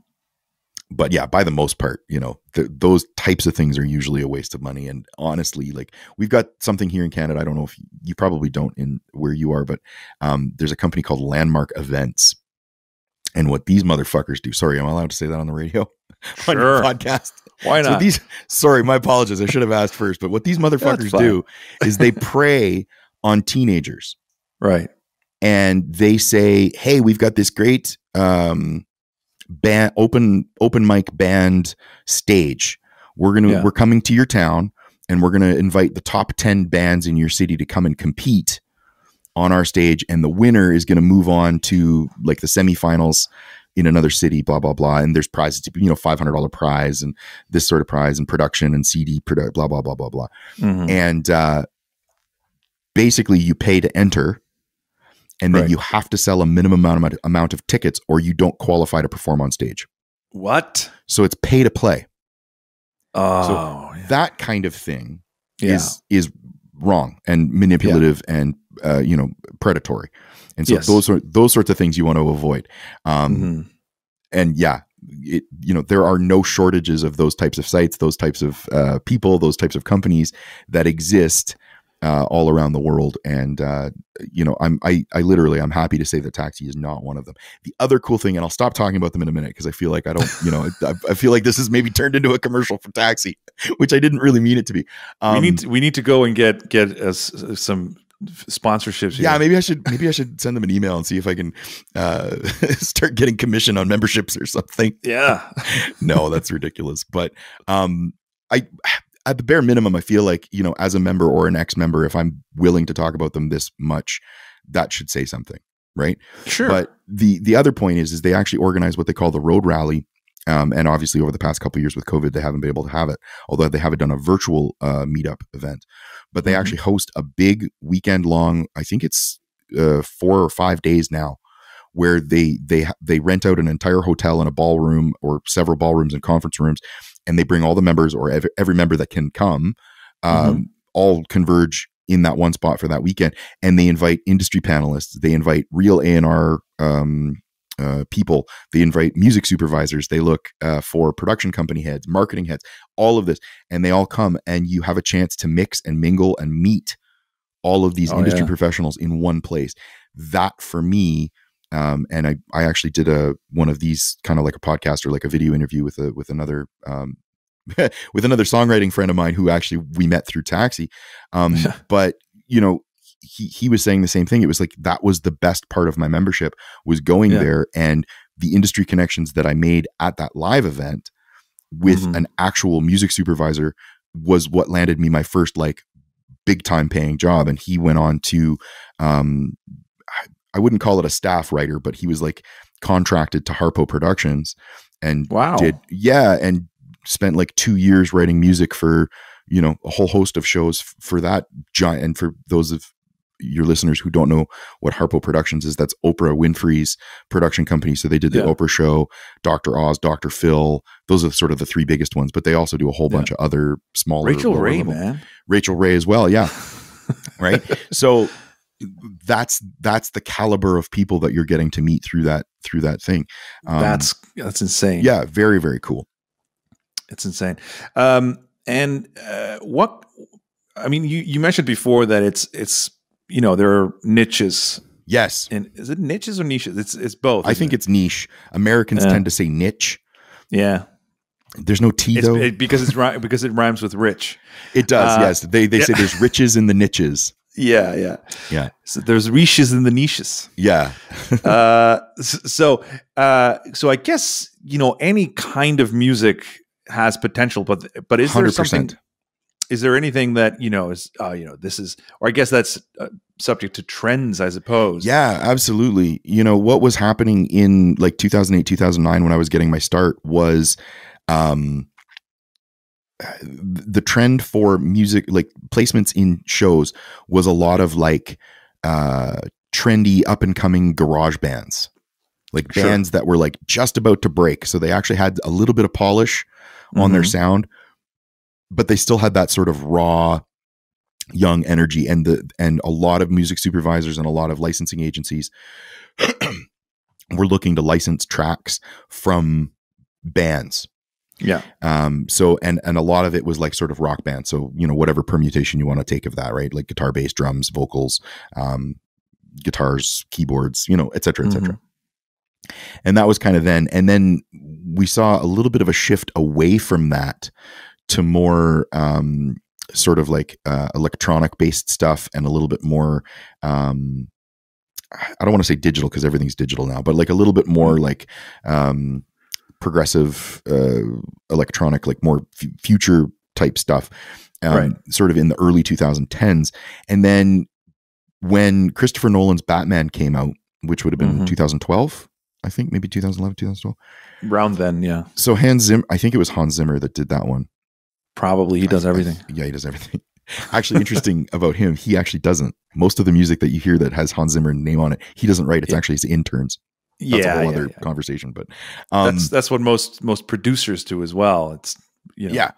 But yeah by the most part you know th- those types of things are usually a waste of money and honestly like we've got something here in canada i don't know if you, probably don't in where you are but um, there's a company called landmark events and what these motherfuckers do sorry am i allowed to say that on the radio on Sure. podcast Why so not? these, sorry, my apologies. I should have asked first. But what these motherfuckers do is they prey on teenagers right. and they say, "Hey, we've got this great um, band, open open mic band stage. We're gonna Yeah. we're coming to your town, and we're gonna invite the top ten bands in your city to come and compete." on our stage and the winner is going to move on to like the semifinals in another city blah blah blah and there's prizes to you know $500 prize and this sort of prize and production and cd produ- blah blah blah blah blah Mhm. and uh basically you pay to enter and then Right. you have to sell a minimum amount, amount of tickets or you don't qualify to perform on stage What? so it's pay to play Oh, yeah. that kind of thing yeah. is is wrong and manipulative and uh, you know predatory and so Yes. those are those sorts of things you want to avoid um, Mhm. and yeah it, you know there are no shortages of those types of sites those types of uh, people those types of companies that exist uh, all around the world and uh, you know i'm I, I literally i'm happy to say that taxi is not one of them the other cool thing and i'll stop talking about them in a minute because i feel like i don't you know I, I feel like this is maybe turned into a commercial for taxi which i didn't really mean it to be um, we need to, we need to go and get get us some sponsorships. Here. yeah maybe i should maybe i should send them an email and see if i can uh, start getting commission on memberships or something yeah. no, that's ridiculous. But um, I at the bare minimum, I feel like you know, as a member or an ex-member, if I'm willing to talk about them this much, that should say something, right? Sure. But the the other point is, is they actually organize what they call the road rally. Um, and obviously, over the past couple of years with COVID, they haven't been able to have it. Although they haven't done a virtual uh, meetup event, but they Mhm. actually host a big weekend long. I think it's uh, four or five days now, where they they they rent out an entire hotel and a ballroom or several ballrooms and conference rooms, and they bring all the members or every, every member that can come, um, all converge in that one spot for that weekend, and they invite industry panelists, they invite real A and R um, uh, people, they invite music supervisors, they look uh, for production company heads, marketing heads, all of this, and they all come, and you have a chance to mix and mingle and meet all of these Oh, industry yeah. professionals in one place. That for me um, and I, I actually did a one of these kind of like a podcast or like a video interview with a with another um, with another songwriting friend of mine who actually we met through Taxi. Um, but you know, he he was saying the same thing. It was like that was the best part of my membership was going Yeah. there and the industry connections that I made at that live event with Mhm. an actual music supervisor was what landed me my first like big time paying job. And he went on to um, I wouldn't call it a staff writer, but he was like contracted to Harpo Productions and wow. did yeah and spent like two years writing music for you know a whole host of shows for that giant and for those of your listeners who don't know what Harpo Productions is, that's Oprah Winfrey's production company. So they did the yeah. Oprah show, Dr. Oz, Dr. Phil. Those are sort of the three biggest ones, but they also do a whole yeah. bunch of other smaller. Rachael Ray, level. man. Rachael Ray as well. Yeah. right. So that's that's the caliber of people that you're getting to meet through that through that thing. Um, that's that's insane. Yeah, very very cool. It's insane. Um, and uh, what I mean, you you mentioned before that it's it's you know there are niches. Yes. And is it niches or niches? It's it's both. I think it? it's niche. Americans tend to say niche. Yeah. There's no T though, it, because it's because it rhymes with rich. It does. Uh, yes, they they yeah. say there's riches in the niches. Yeah, yeah, yeah. So there's riches in the niches. Yeah. uh, so, uh, so I guess you know any kind of music has potential, but but is 100%. there something? Is there anything that you know is uh, you know this is, or I guess that's uh, subject to trends, I suppose. Yeah, absolutely. You know what was happening in like 2008, 2009 when I was getting my start was. Um, the trend for music like placements in shows was a lot of like uh trendy up and coming garage bands like sure. bands that were like just about to break so they actually had a little bit of polish on mm-hmm. their sound, but they still had that sort of raw young energy and the and a lot of music supervisors and a lot of licensing agencies were looking to license tracks from bands yeah um so and and a lot of it was like sort of rock band so you know whatever permutation you want to take of that right like guitar bass drums vocals um guitars keyboards you know etc cetera, etc cetera. mm-hmm. and that was kind of then and then we saw a little bit of a shift away from that to more um, sort of like uh, electronic based stuff and a little bit more um, I don't want to say digital because everything's digital now, but like a little bit more mm-hmm. like um, progressive uh, electronic, like more f- future type stuff, um, right. sort of in the early 2010s. And then when Christopher Nolan's Batman came out, which would have been mm-hmm. 2012, I think maybe 2011, 2012. Around then, yeah. So Hans Zimmer, I think it was Hans Zimmer that did that one. Probably he does I, everything. I, yeah, he does everything. actually, interesting about him, he actually doesn't. Most of the music that you hear that has Hans Zimmer name on it, he doesn't write. It's actually his interns. That's yeah, a whole yeah, other yeah. conversation. But um, that's that's what most most producers do as well. It's you know. yeah.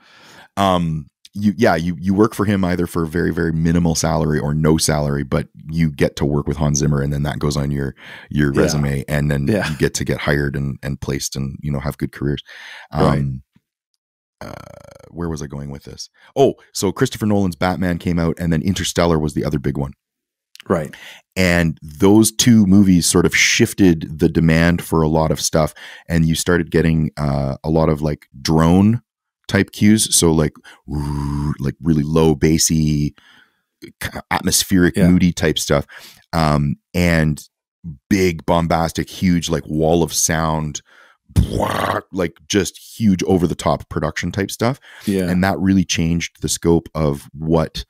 Um, you yeah you you work for him either for a very very minimal salary or no salary but you get to work with Hans Zimmer and then that goes on your your resume and then you get to get hired and and placed and you know have good careers um right. uh, where was I going with this oh so Christopher Nolan's Batman came out and then Interstellar was the other big one right and those two movies sort of shifted the demand for a lot of stuff and you started getting uh, a lot of like drone type cues. So like like really low bassy, atmospheric, yeah. moody type stuff, um, and big bombastic, huge like wall of sound, like just huge over the top production type stuff. Yeah, and that really changed the scope of what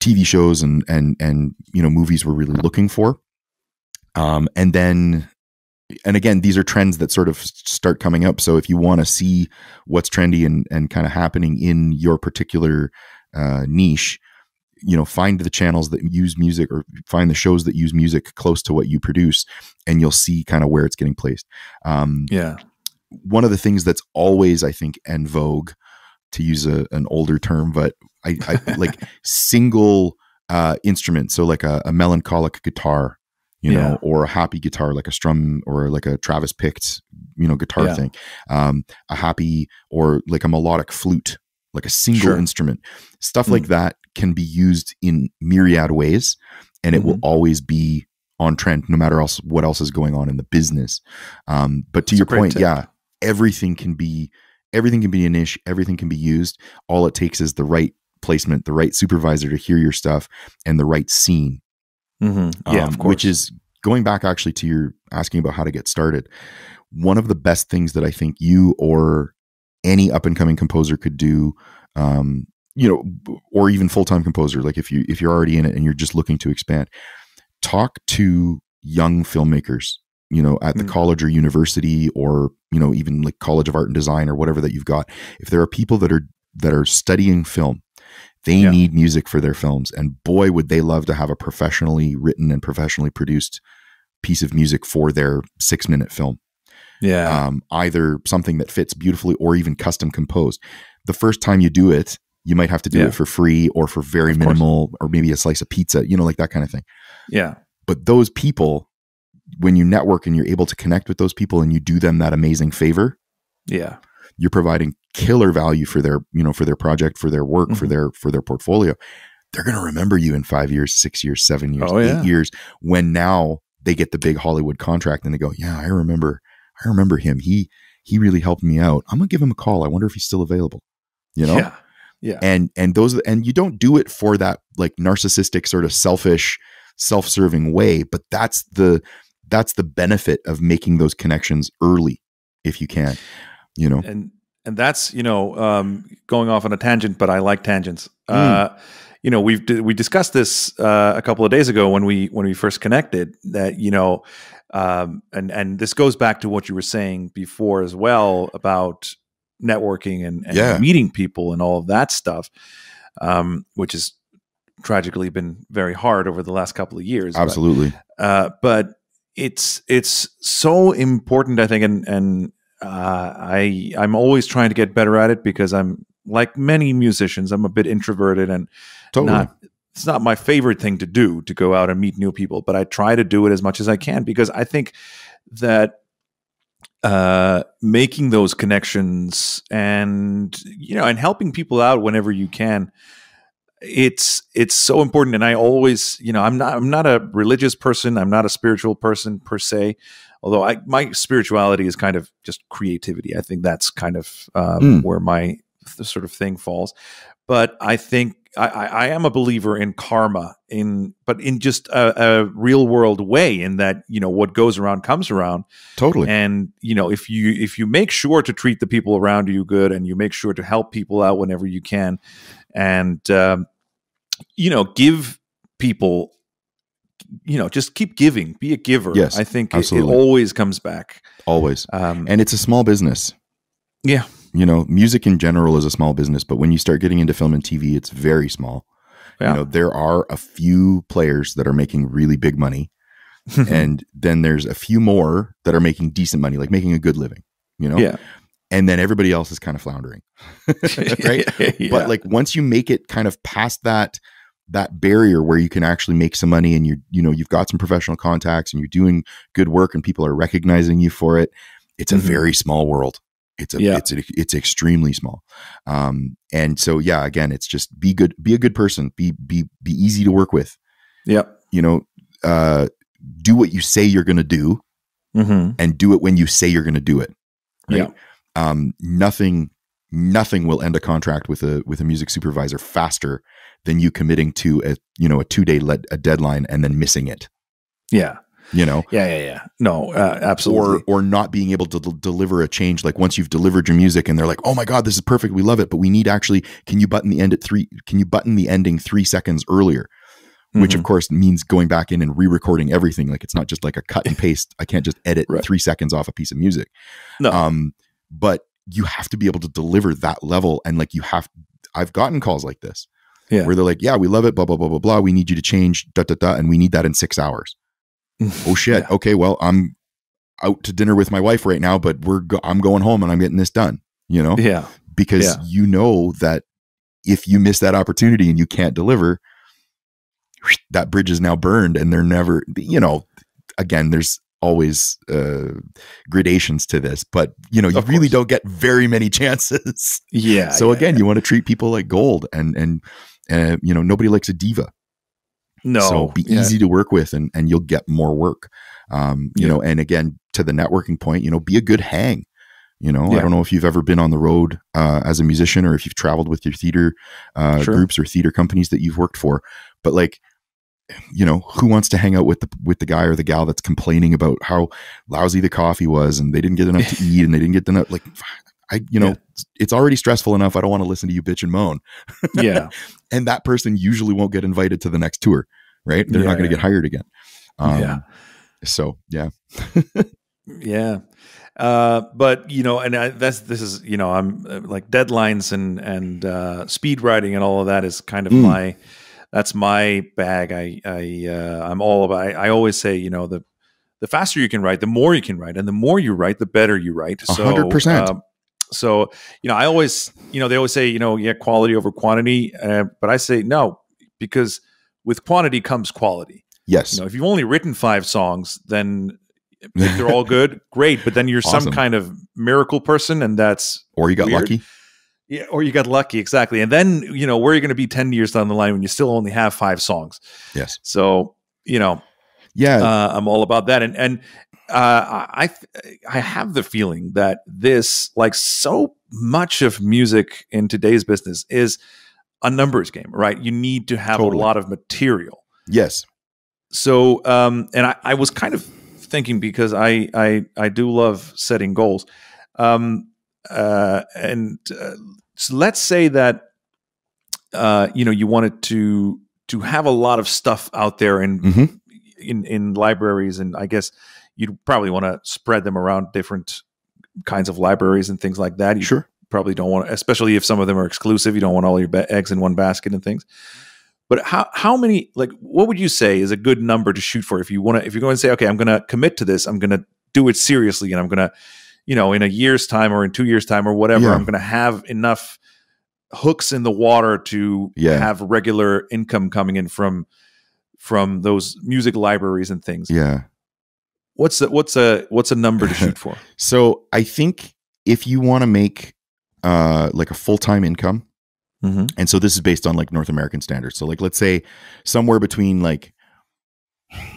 TV shows and and and you know movies were really looking for. Um, and then and again, these are trends that sort of start coming up. So if you want to see what's trendy and, and kind of happening in your particular uh, niche, you know, find the channels that use music or find the shows that use music close to what you produce, and you'll see kind of where it's getting placed. Um, yeah. One of the things that's always, I think, en vogue, to use a, an older term, but I, I like single uh, instrument. So like a, a melancholic guitar you know, yeah. or a happy guitar like a strum or like a Travis picked, you know, guitar yeah. thing. Um, a happy or like a melodic flute, like a single sure. instrument. Stuff mm. like that can be used in myriad ways and it mm-hmm. will always be on trend no matter else what else is going on in the business. Um, but to That's your point, tip. yeah, everything can be everything can be a niche, everything can be used. All it takes is the right placement, the right supervisor to hear your stuff, and the right scene. Mm-hmm. Yeah, um, of course. Which is going back actually to your asking about how to get started. One of the best things that I think you or any up and coming composer could do, um, you know, or even full time composer, like if you if you're already in it and you're just looking to expand, talk to young filmmakers you know at the mm. college or university or you know even like college of art and design or whatever that you've got if there are people that are that are studying film they yeah. need music for their films. And boy would they love to have a professionally written and professionally produced piece of music for their six minute film. Yeah. Um, either something that fits beautifully or even custom composed. The first time you do it you might have to do yeah. it for free or for very of minimal course. or maybe a slice of pizza you know like that kind of thing. Yeah. But those people when you network and you're able to connect with those people and you do them that amazing favor yeah. you're providing killer value for their you know for their project for their work mm-hmm. for their for their portfolio they're going to remember you in five years six years seven years oh, eight yeah. years when now they get the big hollywood contract and they go yeah i remember i remember him. He he really helped me out. I'm going to give him a call. I wonder if he's still available. You know? Yeah. Yeah. And and those and you don't do it for that like narcissistic sort of selfish self-serving way but that's the that's the benefit of making those connections early if you can you know? And and that's you know um, going off on a tangent but i like tangents mm. uh, you know we've we discussed this uh, a couple of days ago when we when we first connected that you know um, and and this goes back to what you were saying before as well about networking and, and yeah. meeting people and all of that stuff um, which has tragically been very hard over the last couple of years absolutely but, uh, but it's it's so important, I think, and and uh, I I'm always trying to get better at it because I'm like many musicians, I'm a bit introverted and totally. not. It's not my favorite thing to do to go out and meet new people, but I try to do it as much as I can because I think that uh, making those connections and you know and helping people out whenever you can it's it's so important and i always you know i'm not i'm not a religious person i'm not a spiritual person per se although i my spirituality is kind of just creativity. I think that's kind of um, mm. where my sort of thing falls. But i think I, I am a believer in karma in but in just a, a, real world way in that you know what goes around comes around. Totally. And you know if you if you make sure to treat the people around you good and you make sure to help people out whenever you can and um, you know give people you know just keep giving be a giver. Yes i think it, it, always comes back. Always. Um, and it's a small business. Yeah. You know music in general is a small business but when you start getting into film and tv it's very small. Yeah. you know there are a few players that are making really big money and then there's a few more that are making decent money like making a good living you know? Yeah. And then everybody else is kind of floundering right? Yeah. but like once you make it kind of past that that barrier where you can actually make some money and you're you know you've got some professional contacts and you're doing good work and people are recognizing you for it it's a mm-hmm. very small world it's a yeah. it's a, it's extremely small um and so yeah again it's just be good be a good person be be be easy to work with yeah you know uh do what you say you're going to do mm-hmm. and do it when you say you're going to do it right? yeah um, nothing nothing will end a contract with a with a music supervisor faster than you committing to a you know a two day le- a deadline and then missing it. Yeah. You know, yeah, yeah, yeah. No, uh, absolutely. Or, or not being able to deliver a change. Like once you've delivered your music, and they're like, "Oh my god, this is perfect. We love it." But we need actually. Can you button the end at three? Can you button the ending three seconds earlier? Mm-hmm. Which of mm-hmm. course means going back in and re-recording everything. Like it's not just like a cut and paste. I can't just edit right. three seconds off a piece of music. No. Um, but you have to be able to deliver that level and like you have i've gotten calls like this yeah. where they're like yeah we love it blah blah blah blah blah we need you to change da da da and we need that in six hours oh shit yeah. okay well i'm out to dinner with my wife right now but we're go- i'm going home and i'm getting this done you know yeah because yeah. you know that if you miss that opportunity and you can't deliver that bridge is now burned and they're never you know again there's always uh, gradations to this, but you know, you really don't get very many chances. Yeah. so yeah, again, yeah. you want to treat people like gold, and and uh, you know, nobody likes a diva. No. So be yeah. easy to work with, and and you'll get more work. Um, you know, and again, to the networking point, you know, be a good hang. You know, I don't know if you've ever been on the road uh, as a musician or if you've traveled with your theater uh, sure. groups or theater companies that you've worked for, but like you know who wants to hang out with the with the guy or the gal that's complaining about how lousy the coffee was and they didn't get enough to eat and they didn't get enough like I you know yeah. it's already stressful enough I don't want to listen to you bitch and moan. yeah. and that person usually won't get invited to the next tour, right? They're yeah, not going to yeah. get hired again. Um, yeah. So yeah, yeah. Uh, but you know, and I, that's this is you know, I'm uh, like deadlines and and uh, speed writing and all of that is kind of mm. my that's my bag. I I uh, I'm all about. I, I, always say you know the the faster you can write, the more you can write, and the more you write, the better you write. So, hundred percent. Um, so you know, I always you know they always say you know yeah quality over quantity, uh, but I say no because with quantity comes quality. Yes. You know, if you've only written five songs, then if they're all good, great. But then you're awesome. some kind of miracle person, and that's or you got weird. lucky. Yeah, or you got lucky, exactly. And then you know where are you going to be ten years down the line when you still only have five songs? Yes. So you know, yeah, uh, I'm all about that. And and uh, I I have the feeling that this, like so much of music in today's business, is a numbers game, right? You need to have totally. a lot of material. Yes. So, um, and I, I was kind of thinking because I I I do love setting goals. Um, uh, and uh, so let's say that uh, you know you wanted to to have a lot of stuff out there in mm-hmm. in in libraries, and I guess you'd probably want to spread them around different kinds of libraries and things like that. You sure. Probably don't want, especially if some of them are exclusive. You don't want all your eggs in one basket and things. But how how many like what would you say is a good number to shoot for if you want to if you're going to say okay I'm going to commit to this I'm going to do it seriously and I'm going to you know in a year's time or in 2 years time or whatever yeah. I'm going to have enough hooks in the water to yeah. have regular income coming in from from those music libraries and things. Yeah. What's a, what's a what's a number to shoot for? so I think if you want to make uh like a full-time income Mm-hmm. And so this is based on like North American standards. So like let's say somewhere between like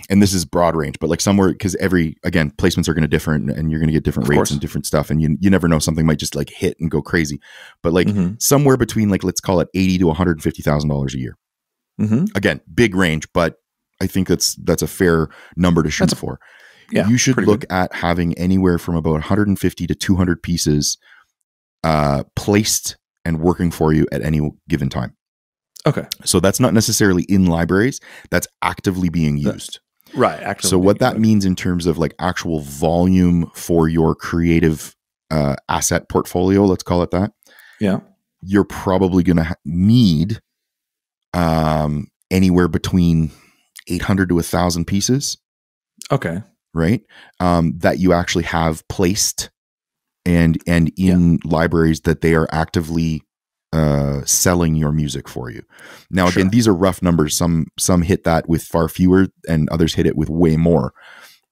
and this is broad range, but like somewhere because every again placements are going to differ and, and, you're going to get different of rates course. and different stuff, and you you never know something might just like hit and go crazy. But like mm-hmm. somewhere between like let's call it eighty to one hundred fifty thousand dollars a year. Mm-hmm. Again, big range, but I think that's that's a fair number to shoot a, for. Yeah, you should look good. at having anywhere from about 150 to 200 pieces uh, placed and working for you at any given time. Okay. So that's not necessarily in libraries, that's actively being used. Right. so what that means in terms of like actual volume for your creative uh, asset portfolio, let's call it that. Yeah. You're probably going to need um, anywhere between 800 to 1,000 pieces. Okay. Right. Um, that you actually have placed and and in yeah. libraries that they are actively uh, selling your music for you. Now, sure. again, these are rough numbers. Some some hit that with far fewer, and others hit it with way more.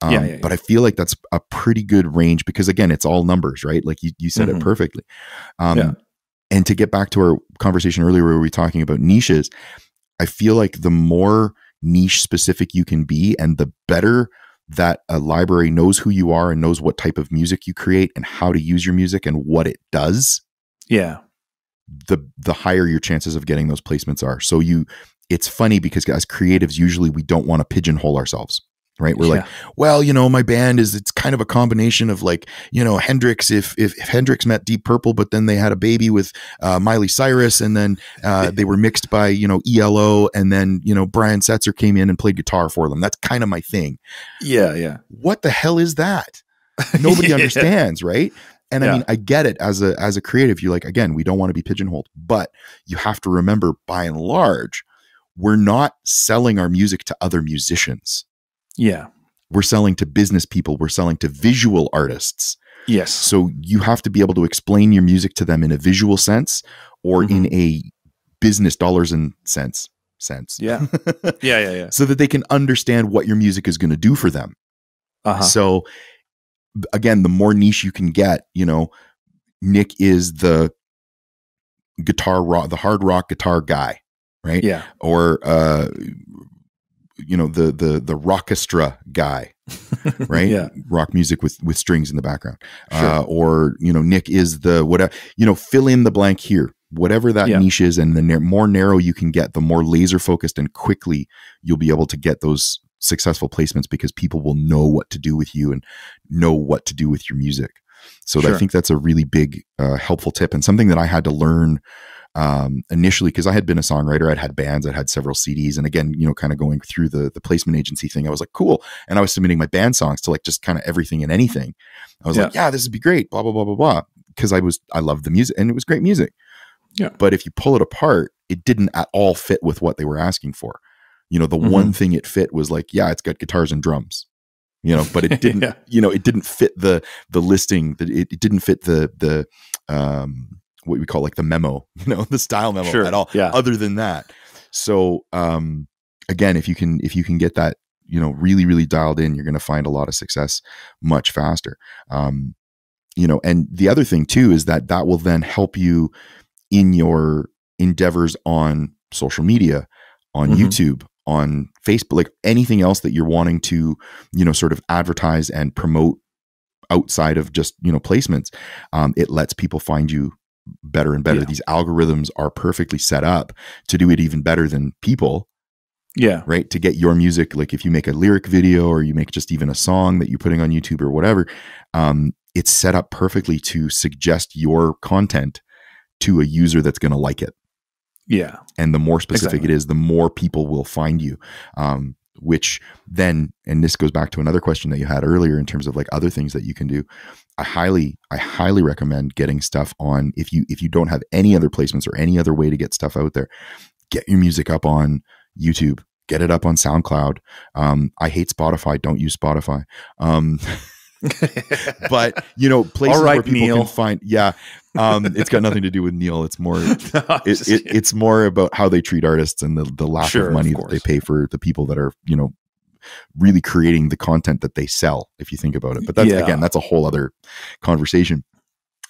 Um, yeah, yeah, but I feel like that's a pretty good range because again, it's all numbers, right? Like you, you said mm-hmm. it perfectly. Um, yeah. And to get back to our conversation earlier, where we were talking about niches, I feel like the more niche specific you can be, and the better that a library knows who you are and knows what type of music you create and how to use your music and what it does. Yeah. The the higher your chances of getting those placements are. So you it's funny because as creatives usually we don't want to pigeonhole ourselves right? We're yeah. like, well, you know, my band is it's kind of a combination of like, you know, Hendrix if if, if Hendrix met Deep Purple, but then they had a baby with uh, Miley Cyrus, and then uh, they were mixed by you know ELO, and then you know Brian Setzer came in and played guitar for them. That's kind of my thing. Yeah, yeah. What the hell is that? Nobody yeah. understands, right? And yeah. I mean, I get it as a as a creative. you're like again, we don't want to be pigeonholed, but you have to remember, by and large, we're not selling our music to other musicians yeah. We're selling to business people, we're selling to visual artists. Yes. So you have to be able to explain your music to them in a visual sense or mm-hmm. in a business dollars and cents sense. Yeah. Yeah, yeah, yeah. so that they can understand what your music is going to do for them. Uh-huh. So again, the more niche you can get, you know, Nick is the guitar rock, the hard rock guitar guy, right? Yeah. Or uh you know the the the rockestra guy right yeah rock music with with strings in the background sure. uh, or you know nick is the whatever you know fill in the blank here whatever that yeah. niche is and the na- more narrow you can get the more laser focused and quickly you'll be able to get those successful placements because people will know what to do with you and know what to do with your music so sure. i think that's a really big uh, helpful tip and something that i had to learn um, initially because I had been a songwriter, I'd had bands, I'd had several CDs, and again, you know, kind of going through the the placement agency thing, I was like, cool, and I was submitting my band songs to like just kind of everything and anything. I was yeah. like, yeah, this would be great, blah blah blah blah blah, because I was I loved the music and it was great music. Yeah, but if you pull it apart, it didn't at all fit with what they were asking for. You know, the mm-hmm. one thing it fit was like, yeah, it's got guitars and drums you know but it didn't yeah. you know it didn't fit the the listing that it, it, didn't fit the the um what we call like the memo you know the style memo sure. at all yeah other than that so um again if you can if you can get that you know really really dialed in you're going to find a lot of success much faster um you know and the other thing too is that that will then help you in your endeavors on social media on mm-hmm. youtube on Facebook, like anything else that you're wanting to, you know, sort of advertise and promote outside of just, you know, placements, um, it lets people find you better and better. Yeah. These algorithms are perfectly set up to do it even better than people. Yeah. Right. To get your music, like if you make a lyric video or you make just even a song that you're putting on YouTube or whatever, um, it's set up perfectly to suggest your content to a user that's going to like it. Yeah. And the more specific exactly. it is, the more people will find you. Um, which then, and this goes back to another question that you had earlier in terms of like other things that you can do. I highly, I highly recommend getting stuff on if you if you don't have any other placements or any other way to get stuff out there, get your music up on YouTube, get it up on SoundCloud. Um, I hate Spotify. Don't use Spotify. Um, but you know, places right, where people Neil. can find, yeah, um, it's got nothing to do with Neil. It's more, no, it, it, it's more about how they treat artists and the the lack sure, of money of that they pay for the people that are, you know, really creating the content that they sell. If you think about it, but that's yeah. again, that's a whole other conversation.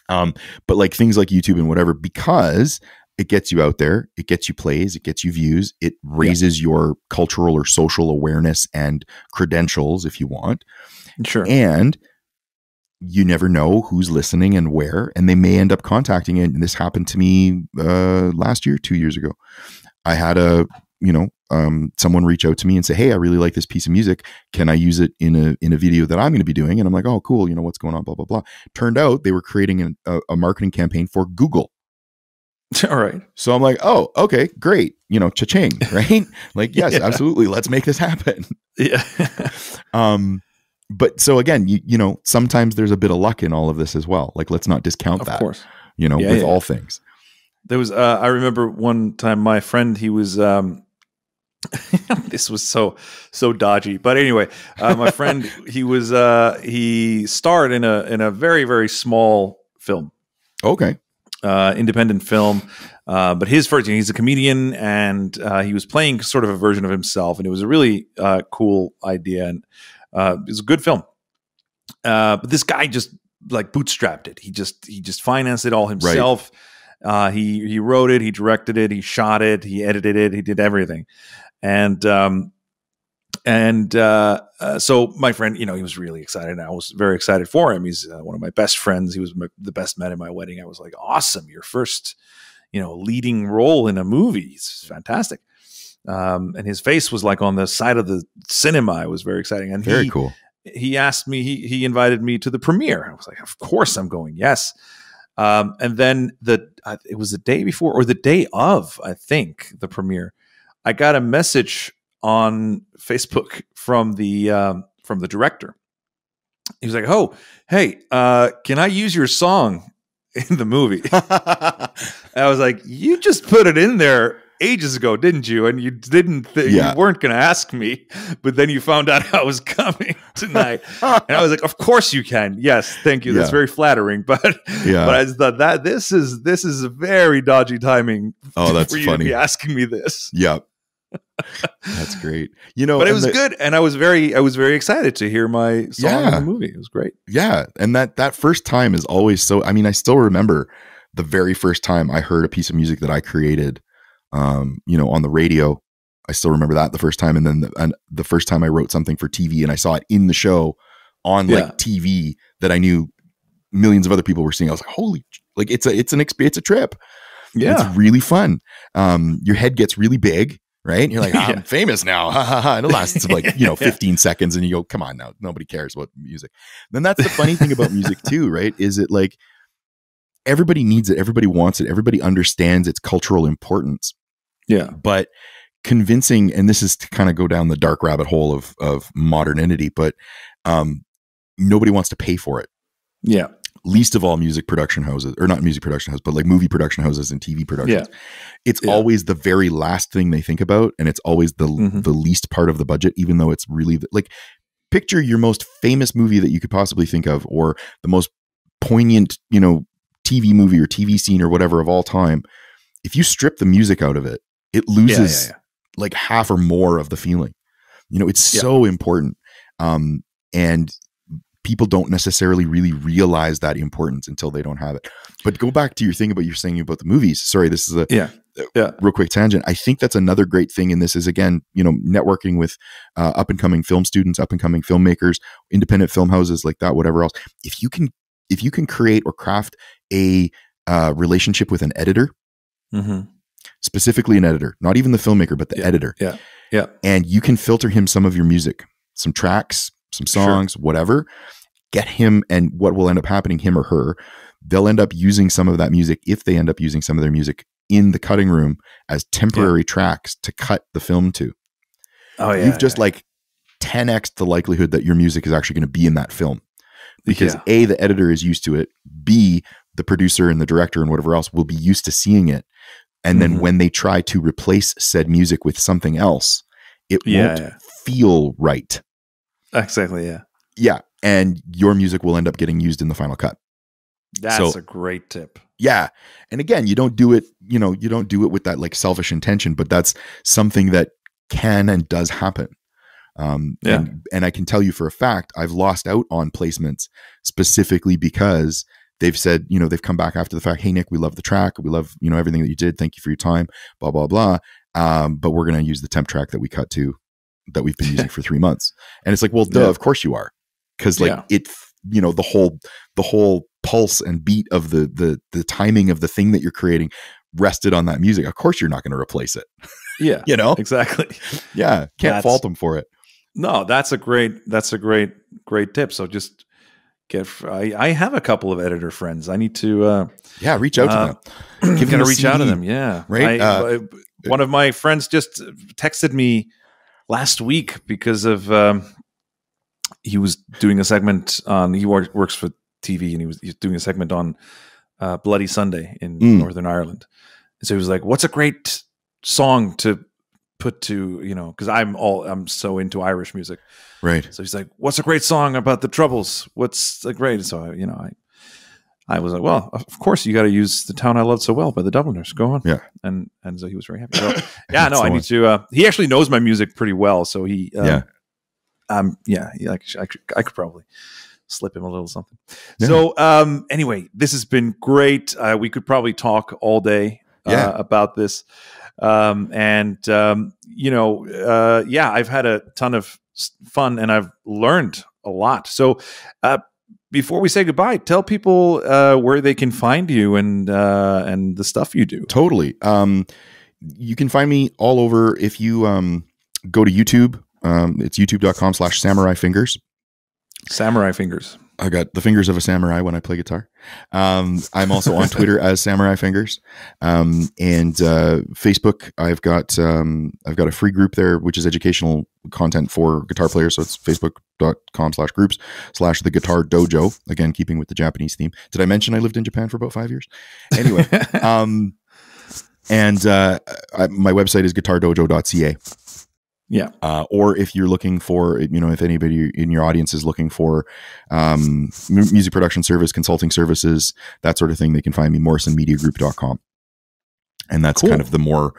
Um, but like things like YouTube and whatever, because it gets you out there, it gets you plays, it gets you views, it raises yeah. your cultural or social awareness and credentials if you want. Sure. And you never know who's listening and where, and they may end up contacting it. And this happened to me uh, last year, two years ago. I had a, you know, um, someone reach out to me and say, "Hey, I really like this piece of music. Can I use it in a in a video that I'm going to be doing?" And I'm like, "Oh, cool. You know what's going on?" Blah blah blah. Turned out they were creating an, a, a marketing campaign for Google. All right. So I'm like, "Oh, okay, great. You know, cha-ching, right? like, yes, yeah. absolutely. Let's make this happen." Yeah. um but so again, you you know, sometimes there's a bit of luck in all of this as well. Like let's not discount of that. Of course. You know, yeah, with yeah. all things. There was uh, I remember one time my friend he was um this was so so dodgy but anyway uh, my friend he was uh he starred in a in a very very small film okay uh independent film uh, but his know, he's a comedian, and uh, he was playing sort of a version of himself, and it was a really uh, cool idea. And uh, it's a good film. Uh, but this guy just like bootstrapped it. He just he just financed it all himself. Right. Uh, he he wrote it, he directed it, he shot it, he edited it, he did everything. And um, and uh, uh, so my friend, you know, he was really excited. And I was very excited for him. He's uh, one of my best friends. He was my, the best man at my wedding. I was like, awesome, your first, you know, leading role in a movie. It's fantastic um, and his face was like on the side of the cinema. It was very exciting. And very he, cool. He asked me. He he invited me to the premiere. I was like, of course I'm going. Yes. Um, and then the uh, it was the day before or the day of, I think, the premiere. I got a message on Facebook from the um, from the director. He was like, "Oh, hey, uh, can I use your song in the movie?" I was like, "You just put it in there ages ago, didn't you? And you didn't, yeah. you weren't going to ask me, but then you found out I was coming tonight, and I was like, of course you can. Yes, thank you. That's very flattering. But yeah, but I thought that this is this is very dodgy timing. Oh, that's for you funny. To be asking me this. Yep. That's great. You know, but it was the, good, and I was very, I was very excited to hear my song yeah, in the movie. It was great. Yeah, and that that first time is always so. I mean, I still remember the very first time I heard a piece of music that I created um, you know, on the radio. I still remember that the first time, and then the, and the first time I wrote something for TV, and I saw it in the show on yeah. like TV that I knew millions of other people were seeing. I was like, holy, like it's a it's an experience, it's a trip. Yeah, it's really fun. Um, your head gets really big, right? And you're like, I'm yeah. famous now. Ha ha ha. And it lasts like, you know, 15 seconds and you go, come on now. Nobody cares about music. Then that's the funny thing about music too, right? Is it like everybody needs it. Everybody wants it. Everybody understands its cultural importance. Yeah. But convincing, and this is to kind of go down the dark rabbit hole of of modernity, but um, nobody wants to pay for it. Yeah. Least of all music production houses, or not music production houses, but like movie production houses and TV productions. Yeah. It's Yeah. always the very last thing they think about, and it's always the Mhm. the least part of the budget, even though it's really the, like picture your most famous movie that you could possibly think of, or the most poignant, you know, TV movie or TV scene or whatever of all time. If you strip the music out of it, it Yeah. loses Yeah. like half or more of the feeling. You know, it's Yeah. so important. Um, and people don't necessarily really realize that importance until they don't have it. But go back to your thing about you're saying about the movies. Sorry, this is a Yeah. Yeah. real quick tangent. I think that's another great thing in this is again, you know, networking with uh, up and coming film students, up and coming filmmakers, independent film houses like that, whatever else. If you can, if you can create or craft a uh, relationship with an editor, hmm specifically an editor, not even the filmmaker, but the Yeah. editor, Yeah. Yeah. and you can filter him some of your music, some tracks, some Sure. songs, whatever. Get him, and what will end up happening, him or her, they'll end up using some of that music if they end up using some of their music in the cutting room as temporary tracks to cut the film to. Oh yeah. You've just like 10x the likelihood that your music is actually going to be in that film because Yeah. A, the editor is used to it, B, the producer and the director and whatever else will be used to seeing it. And then Mhm. when they try to replace said music with something else, it Yeah, won't yeah. feel right. exactly. Yeah. Yeah. And your music will end up getting used in the final cut. That's So- a great tip. Yeah. And again, you don't do it, you know, you don't do it with that like selfish intention, but that's something that can and does happen. Um, Yeah. and, and I can tell you for a fact, I've lost out on placements specifically because they've said, you know, they've come back after the fact, Hey, Nick, we love the track. We love, you know, everything that you did. Thank you for your time, blah, blah, blah. Um, but we're going to use the temp track that we cut to that we've been using for three months. And it's like, well, duh, Yeah. of course you are. Cause like Yeah. it, you know, the whole, the whole pulse and beat of the, the, the timing of the thing that you're creating rested on that music. Of course you're not going to replace it, Yeah. you know? Exactly. Yeah. Can't That's- fault them for it. No, that's a great. That's a great, great tip. So just get. I, I have a couple of editor friends. I need to. uh Yeah. Reach out Uh, to them. Give them a reach out to them. Yeah. right? I- Uh, one of my friends just texted me last week because of um, he was doing a segment on. He wor- works for TV, and he was, he was doing a segment on uh, Bloody Sunday in Mm. Northern Ireland. And so he was like, "What's a great song to put to you know?" Because I'm all I'm so into Irish music. Right. So he's like, "What's a great song about the Troubles? What's a great?" So I, you know, I, I was like, "Well, of course you got to use the town I loved so well by the Dubliners. Go on." Yeah. and and so he was very happy. So, yeah, no, I on. need to. Uh, he actually knows my music pretty well, so he, uh, Yeah. um, yeah, he, like I could, I could probably slip him a little something. Yeah. So, um, anyway, this has been great. Uh, we could probably talk all day Yeah. about this. Um, and um, you know, uh, yeah, I've had a ton of fun and I've learned a lot. So, uh, before we say goodbye, tell people uh, where they can find you and uh, and the stuff you do. Totally. Um, you can find me all over if you um, go to YouTube. Um, it's youtube.com slash samurai fingers. Samurai fingers. I got the fingers of a samurai when I play guitar. Um, I'm also on Twitter as Samurai Fingers, um, and uh, Facebook. I've got um, I've got a free group there, which is educational content for guitar players. So it's facebook.com slash groups slash the guitar dojo. Again, keeping with the Japanese theme. Did I mention I lived in Japan for about five years? Anyway, um, and uh, I, my website is guitardojo.ca. Yeah. Uh, or if you're looking for, you know, if anybody in your audience is looking for um, mu- music production service, consulting services, that sort of thing, they can find me morrisonmediagroup.com. And that's Cool. kind of the more,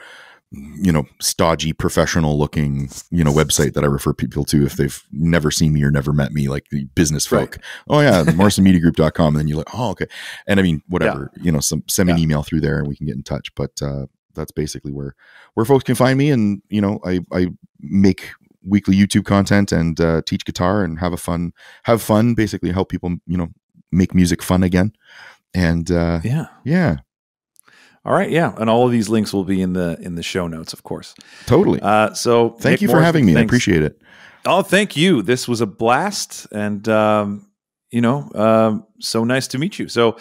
you know, stodgy, professional looking, you know, website that I refer people to if they've never seen me or never met me, like the business folk. Oh, yeah, morrisonmediagroup.com. And then you're like, oh, okay. And I mean, whatever, you know, some send me an email through there and we can get in touch. But uh, that's basically where where folks can find me. And, you know, I, I make weekly YouTube content and uh, teach guitar and have a fun, have fun, basically help people, you know, make music fun again. And uh, Yeah. yeah, All right. Yeah. And all of these links will be in the in the show notes, of course. totally. Uh, so Thank Nick you for having me. I appreciate it. Oh, thank you. This was a blast, and um, you know, um, so nice to meet you. So,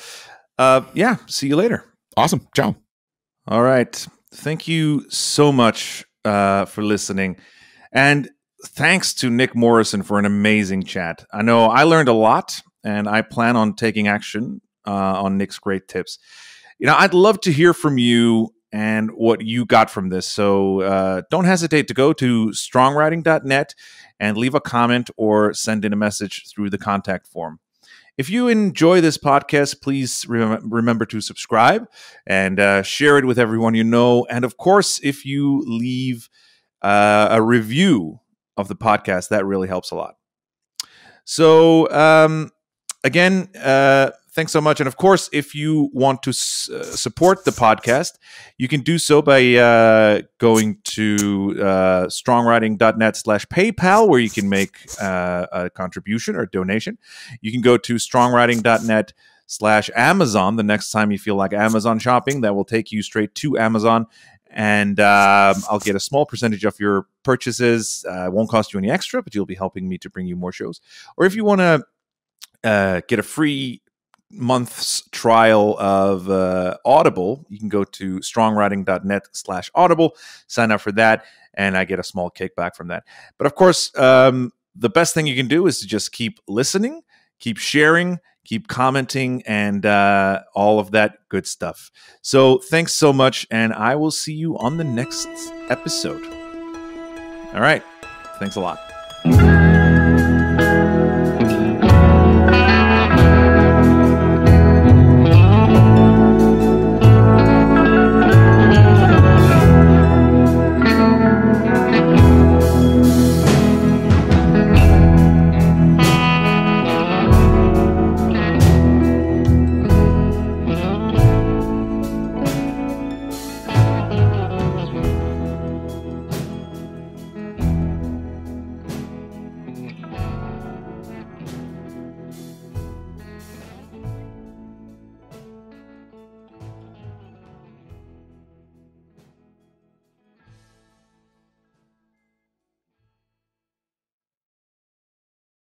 uh, yeah, see you later. Awesome. Ciao. All right. Thank you so much uh, for listening. And thanks to Nick Morrison for an amazing chat. I know I learned a lot and I plan on taking action uh, on Nick's great tips. You know, I'd love to hear from you and what you got from this. So uh, don't hesitate to go to strongwriting.net and leave a comment or send in a message through the contact form. If you enjoy this podcast, please rem- remember to subscribe and uh, share it with everyone you know. And of course, if you leave uh, a review of the podcast, that really helps a lot. So, um, again, uh, thanks so much. And of course, if you want to uh, support the podcast, you can do so by uh, going to uh, strongwriting.net slash PayPal, where you can make uh, a contribution or donation. You can go to strongwriting.net slash Amazon the next time you feel like Amazon shopping. That will take you straight to Amazon. And um, I'll get a small percentage of your purchases. Uh, it won't cost you any extra, but you'll be helping me to bring you more shows. Or if you want to uh, get a free month's trial of uh, Audible, you can go to strongwriting.net slash audible, sign up for that, and I get a small kickback from that. But of course, um, the best thing you can do is to just keep listening, keep sharing, keep commenting, and uh, all of that good stuff. So thanks so much, and I will see you on the next episode. All right. Thanks a lot.